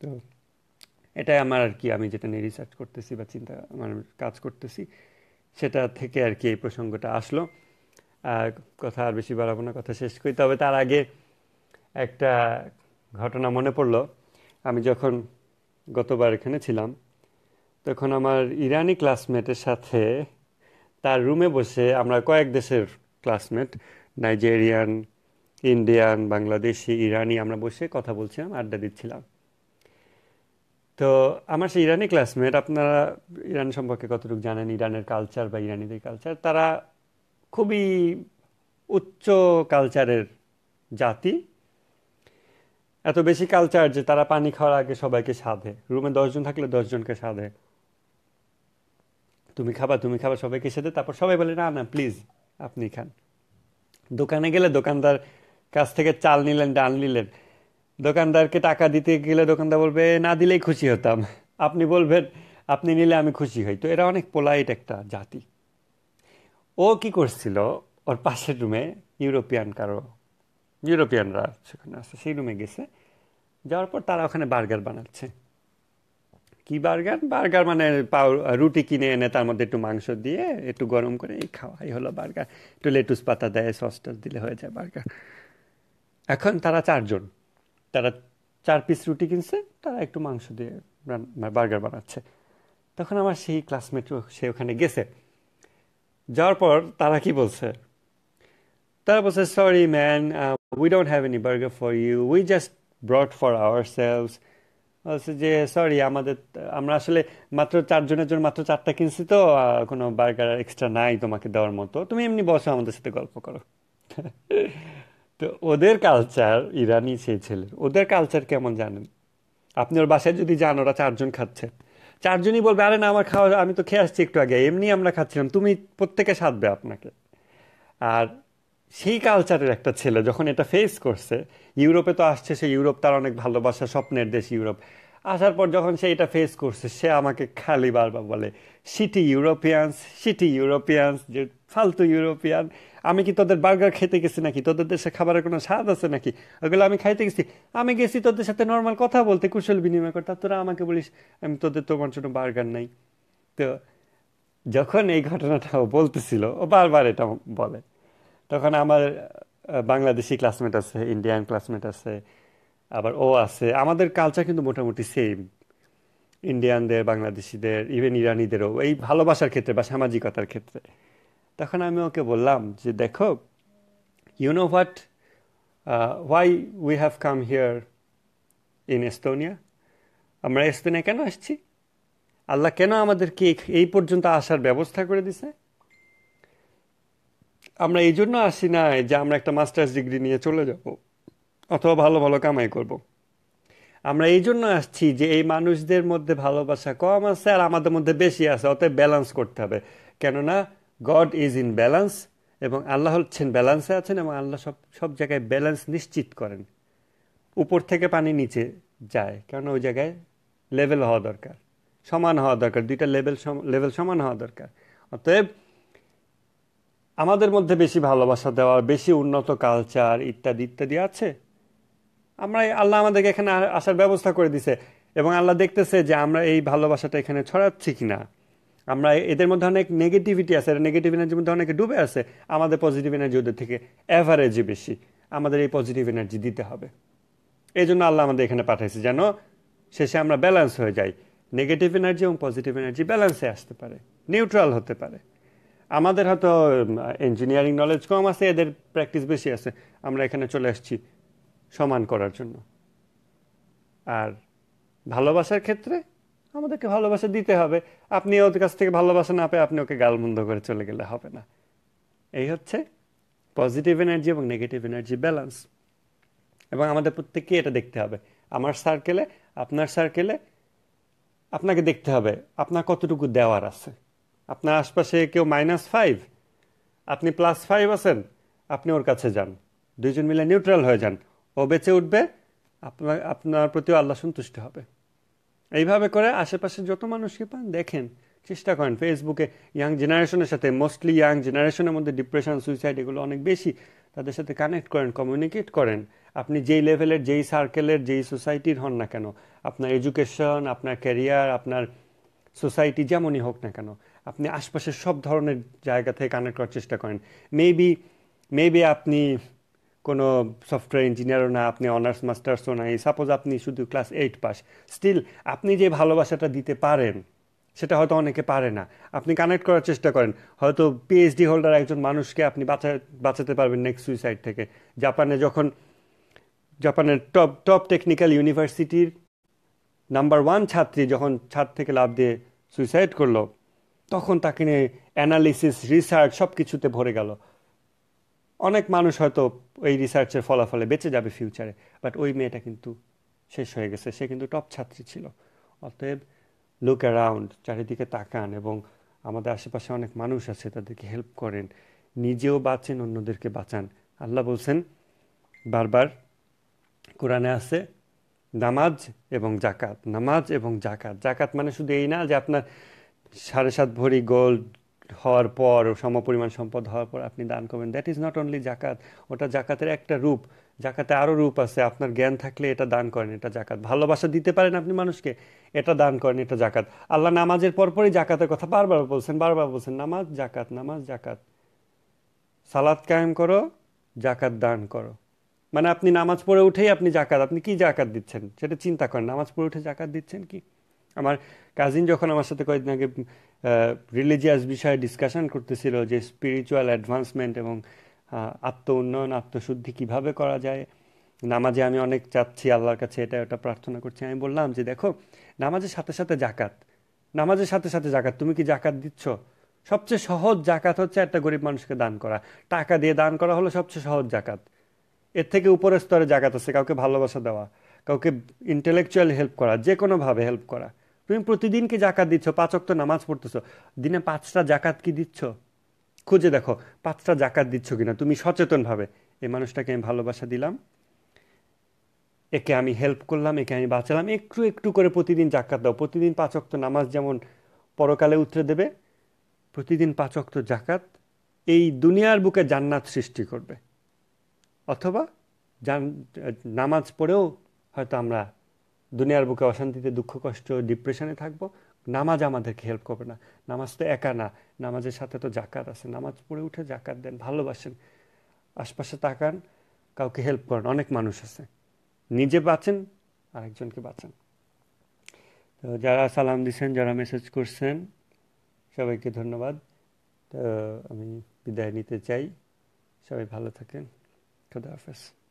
তো, এটাই আমার আর কি, আমি যেটা নিয়ে রিসার্চ করতেছি বা চিন্তা মানে কাজ করতেছি। সেটা থেকে আর কি এই প্রসঙ্গটা আসলো। আর কথা আর বেশি বাড়াবো না, কথা শেষ করি। তবে তার আগে একটা ঘটনা মনে পড়ল। আমি যখন গতবার এখানে ছিলাম, তখন আমার ইরানি ক্লাসমেটের সাথে তার রুমে বসে আমরা কয়েক দেশের ক্লাসমেট, নাইজেরিয়ান, ইন্ডিয়ান, বাংলাদেশি, ইরানি, আমরা বসে কথা বলছিলাম, আড্ডা দিচ্ছিলাম। তো আমার সেই ইরানি ক্লাসমেট আপনারা ইরান সম্পর্কে কতটুকু জানেন? ইরানের কালচার বা ইরানিদের কালচার তারা খুবই উচ্চ কালচারের জাতি। এত বেশি কালচার যে তারা পানি খাওয়ার আগে সবাইকে সাধে। রুমে দশজন থাকলে দশজনকে সাধে। তুমি খাবা তুমি খাবা, সবাইকে সাথে তারপর সবাই বলে, না না প্লিজ আপনি খান। দোকানে গেলে দোকানদার কাছ থেকে চাল নিলেন, ডাল নিলেন। দোকানদারকে টাকা দিতে গেলে দোকানদার বলবে, না দিলেই খুশি হতাম। আপনি বলবেন, আপনি নিলে আমি খুশি হই। তো এরা অনেক পোলাইট একটা জাতি। ও কি করছিল, ওর পাশের রুমে ইউরোপিয়ান কারও, ইউরোপিয়ানরা সেখানে আছে, সেই রুমে গেছে। যাওয়ার পর তারা ওখানে বার্গার বানাচ্ছে। কি বার্গার? বার্গার মানে পাউ রুটি কিনে এনে তার মধ্যে একটু মাংস দিয়ে একটু গরম করে এই খাওয়া, এই হলো বার্গার। একটু লেটুস পাতা দেয় সস টস দিলে হয়ে যায় বার্গার। এখন তারা চারজন। তারা চার পিস রুটি কিনছে, তারা একটু মাংস দিয়ে বার্গার বানাচ্ছে। তখন আমার সেই ক্লাসমেট সে ওখানে গেছে। যাওয়ার পর তারা কি বলছে? তারা বলছে sorry man we don't have any burger for you we just brought for our sales বলছে যে সরি আমাদের আমরা আসলে মাত্র চারজনের জন্য মাত্র চারটা কিনছি তো কোনো বার্গার এক্সট্রা নাই তোমাকে দেওয়ার মতো। তুমি এমনি বসো, আমাদের সাথে গল্প করো। তো ওদের কালচার ইরানি সেই ছেলে, ওদের কালচার কেমন জানেন? আপনি ওর বাসায় যদি যান, ওরা চারজন খাচ্ছে। চারজনই বলবে, আরে না, আমার খাওয়া, আমি তো খেয়ে আসছি একটু আগে, এমনি আমরা খাচ্ছিলাম, তুমি প্রত্যেকে সাধবে আপনাকে। আর সেই কালচারের একটা ছেলে যখন এটা ফেস করছে, ইউরোপে তো আসছে সে ইউরোপ, তার অনেক ভালোবাসা স্বপ্নের দেশ ইউরোপ। আসার পর যখন সে এটা ফেস করছে, সে আমাকে খালি বারবার বলে সিটি ইউরোপিয়ানস সিটি ইউরোপিয়ানস যে ফালতু ইউরোপিয়ান আমি কি তোদের বার্গার খেতে গেছি নাকি? তোদের দেশে খাবারের কোনো স্বাদ আছে নাকি? ওগুলো আমি খাইতে গেছি। আমি গেছি তোদের সাথে নর্মাল কথা বলতে, কুশল বিনিময় করতে। তোরা আমাকে বলিস, আমি তোদের, তোমার জন্য বার্গার নাই। তো যখন এই ঘটনাটা ও বলতেছিল, ও বারবার এটা বলে। তখন আমার বাংলাদেশি ক্লাসমেট আছে ইন্ডিয়ান ক্লাসমেট আছে আবার ও আছে। আমাদের কালচার কিন্তু মোটামুটি সেম ইন্ডিয়ানদের বাংলাদেশিদের ইভেন ইরানিদেরও। এই ভালোবাসার ক্ষেত্রে বা সামাজিকতার ক্ষেত্রে। তখন আমি ওকে বললাম যে, দেখো you know what why we have come here in Estonia আমরা এস্তোনিয়া কেন আসছি? আল্লাহ কেন আমাদেরকে এই পর্যন্ত আসার ব্যবস্থা করে দিছে? আমরা এই জন্য আসি না যে আমরা একটা মাস্টার্স ডিগ্রি নিয়ে চলে যাব। অথবা ভালো ভালো কামাই করব। আমরা এই জন্য আসছি যে এই মানুষদের মধ্যে ভালোবাসা কম আছে আর আমাদের মধ্যে বেশি আছে, অতএব ব্যালেন্স করতে হবে। কেননা গড ইজ ইন ব্যালেন্স এবং আল্লাহ হচ্ছেন ব্যালেন্সে আছেন এবং আল্লাহ সব সব জায়গায় ব্যালেন্স নিশ্চিত করেন। উপর থেকে পানি নিচে যায় কেন ওই জায়গায় লেভেল হওয়া দরকার, সমান হওয়া দরকার, দুইটা লেভেল লেভেল সমান হওয়া দরকার। অতএব আমাদের মধ্যে বেশি ভালোবাসা দেওয়া, বেশি উন্নত কালচার ইত্যাদি ইত্যাদি আছে। আমরা আল্লাহ আমাদেরকে এখানে আসার ব্যবস্থা করে দিছে। এবং আল্লাহ দেখতেছে যে আমরা এই ভালোবাসাটা এখানে ছড়াচ্ছি কিনা। আমরা এদের মধ্যে অনেক নেগেটিভিটি আছে নেগেটিভ এনার্জির মধ্যে অনেকে ডুবে আছে। আমাদের পজিটিভ এনার্জি ওদের থেকে অ্যাভারেজে বেশি। আমাদের এই পজিটিভ এনার্জি দিতে হবে। এই জন্য আল্লাহ আমাদের এখানে পাঠাইছে যেন শেষে আমরা ব্যালেন্স হয়ে যাই। নেগেটিভ এনার্জি এবং পজিটিভ এনার্জি ব্যালেন্সে আসতে পারে নিউট্রাল হতে পারে। আমাদের হয়তো ইঞ্জিনিয়ারিং নলেজ কম আছে, এদের প্র্যাকটিস বেশি আছে। আমরা এখানে চলে আসছি। সমান করার জন্য। আর ভালোবাসার ক্ষেত্রে আমাদেরকে ভালোবাসা দিতে হবে। আপনি ওদের কাছ থেকে ভালোবাসা না পেয়ে আপনি ওকে গালমন্দ করে চলে গেলে হবে না। এই হচ্ছে পজিটিভ এনার্জি এবং নেগেটিভ এনার্জি ব্যালেন্স এবং আমাদের প্রত্যেককে এটা দেখতে হবে। আমার সার্কেলে আপনার সার্কেলে আপনাকে দেখতে হবে, আপনার কতটুকু দেওয়ার আছে। আপনার আশপাশে কেউ মাইনাস ফাইভ আপনি প্লাস ফাইভ আছেন, আপনি ওর কাছে যান। দুইজন মিলে নিউট্রাল হয়ে যান। ও বেঁচে উঠবে, আপনার আপনার প্রতিও আল্লাহ সন্তুষ্ট হবে। এইভাবে করে আশেপাশে যত মানুষকে পান, দেখেন, চেষ্টা করেন। ফেসবুকে ইয়াং জেনারেশনের সাথে মোস্টলি ইয়াং জেনারেশনের মধ্যে ডিপ্রেশন সুইসাইড এগুলো অনেক বেশি, তাদের সাথে কানেক্ট করেন কমিউনিকেট করেন। আপনি যেই লেভেলের যেই সার্কেলের যেই সোসাইটির হন না কেন, আপনার এডুকেশন আপনার ক্যারিয়ার আপনার সোসাইটি যেমনই হোক না কেন, আপনি আশপাশের সব ধরনের জায়গা থেকে কানেক্ট করার চেষ্টা করেন। মেবি মেবি আপনি কোনো সফটওয়্যার ইঞ্জিনিয়ারও না, আপনি অনার্স মাস্টার্সও নাই সাপোজ আপনি শুধু ক্লাস এইট পাস স্টিল আপনি যে ভালোবাসাটা দিতে পারেন, সেটা হয়তো অনেকে পারে না। আপনি কানেক্ট করার চেষ্টা করেন, হয়তো পিএইচডি হোল্ডার একজন মানুষকে আপনি বাঁচা বাঁচাতে পারবেন নেক্সট সুইসাইড থেকে। জাপানে যখন, জাপানের টপ টপ টেকনিক্যাল ইউনিভার্সিটির নাম্বার ওয়ান ছাত্রী যখন ছাদ থেকে লাভ দিয়ে সুইসাইড করল, তখন তাকে নিয়ে অ্যানালিসিস রিসার্চ সব কিছুতে ভরে গেল। অনেক মানুষ হয়তো ওই রিসার্চের ফলাফলে বেঁচে যাবে ফিউচারে বাট ওই মেয়েটা কিন্তু শেষ হয়ে গেছে। সে কিন্তু টপ ছাত্রী ছিল। অতএব লুক অ্যারাউন্ড চারিদিকে তাকান এবং আমাদের আশেপাশে অনেক মানুষ আছে, তাদেরকে হেল্প করেন। নিজেও বাঁচেন, অন্যদেরকে বাঁচান। আল্লাহ বলছেন, বারবার কোরআনে আছে, নামাজ এবং জাকাত নামাজ এবং জাকাত জাকাত মানে শুধু এই না যে আপনার সাড়ে সাত ভরি গোল্ড হওয়ার পর, সমপরিমাণ সম্পদ হওয়ার পর আপনি দান করবেন। দ্যাট ইজ নট অনলি জাকাত ওটা জাকাতের একটা রূপ। জাকাতে আরও রূপ আছে, আপনার জ্ঞান থাকলে এটা দান করেন, এটা জাকাত ভালোবাসা দিতে পারেন আপনি মানুষকে, এটা দান করেন, এটা জাকাত আল্লাহ নামাজের পরপরই জাকাতের কথা বারবার বলছেন বারবার বলছেন, নামাজ জাকাত নামাজ জাকাত সালাদ কায়েম করো জাকাত দান করো। মানে আপনি নামাজ পড়ে উঠেই আপনি জাকাত আপনি কি জাকাত দিচ্ছেন? সেটা চিন্তা করেন, নামাজ পড়ে উঠে জাকাত দিচ্ছেন কি? আমার কাজিন যখন আমার সাথে কয়েকদিন আগে রিলিজিয়াস বিষয়ে ডিসকাশন করতেছিল যে স্পিরিচুয়াল অ্যাডভান্সমেন্ট এবং আত্ম উন্নয়ন আত্মশুদ্ধি কীভাবে করা যায়, নামাজে আমি অনেক চাচ্ছি, আল্লাহর কাছে এটা, ওটা প্রার্থনা করছি। আমি বললাম যে, দেখো, নামাজের সাথে সাথে জাকাত, নামাজের সাথে সাথে জাকাত, তুমি কি জাকাত দিচ্ছ? সবচেয়ে সহজ জাকাত হচ্ছে একটা গরিব মানুষকে দান করা। টাকা দিয়ে দান করা হলো সবচেয়ে সহজ জাকাত। এর থেকে উপরের স্তরে জাকাত আছে, কাউকে ভালোবাসা দেওয়া, কাউকে ইন্টেলেকচুয়াল হেল্প করা যে কোনোভাবে হেল্প করা। তুমি প্রতিদিনকে জাকাত দিচ্ছ? পাঁচক তো নামাজ পড়তেছো। দিনে পাঁচটা জাকাত কি দিচ্ছ? খুঁজে দেখো, পাঁচটা জাকাত দিচ্ছ কিনা? তুমি সচেতনভাবে এই মানুষটাকে আমি ভালোবাসা দিলাম, একে আমি হেল্প করলাম, একে আমি বাঁচালাম, একটু একটু করে প্রতিদিন জাকাত দাও। প্রতিদিন পাঁচক তো নামাজ যেমন পরকালে উতরে দেবে, প্রতিদিন পাঁচক তো জাকাত এই দুনিয়ার বুকে জান্নাত সৃষ্টি করবে। অথবা নামাজ পড়েও হয়তো আমরা দুনিয়ার বুকে অশান্তিতে, দুঃখ, কষ্ট ডিপ্রেশনে থাকব। নামাজ আমাদেরকে হেল্প করবে না। নামাজ তো একা না। নামাজের সাথে তো জাকাত আছে। নামাজ পড়ে উঠে জাকাত দেন, ভালোবাসেন। আশপাশে তাকান, কাউকে হেল্প করেন। অনেক মানুষ আছে। নিজে বাঁচেন, আরেকজনকে বাঁচান। তো যারা সালাম দিচ্ছেন যারা মেসেজ করছেন, সবাইকে ধন্যবাদ। তো আমি বিদায় নিতে চাই। সবাই ভালো থাকেন। খুদা হাফেজ।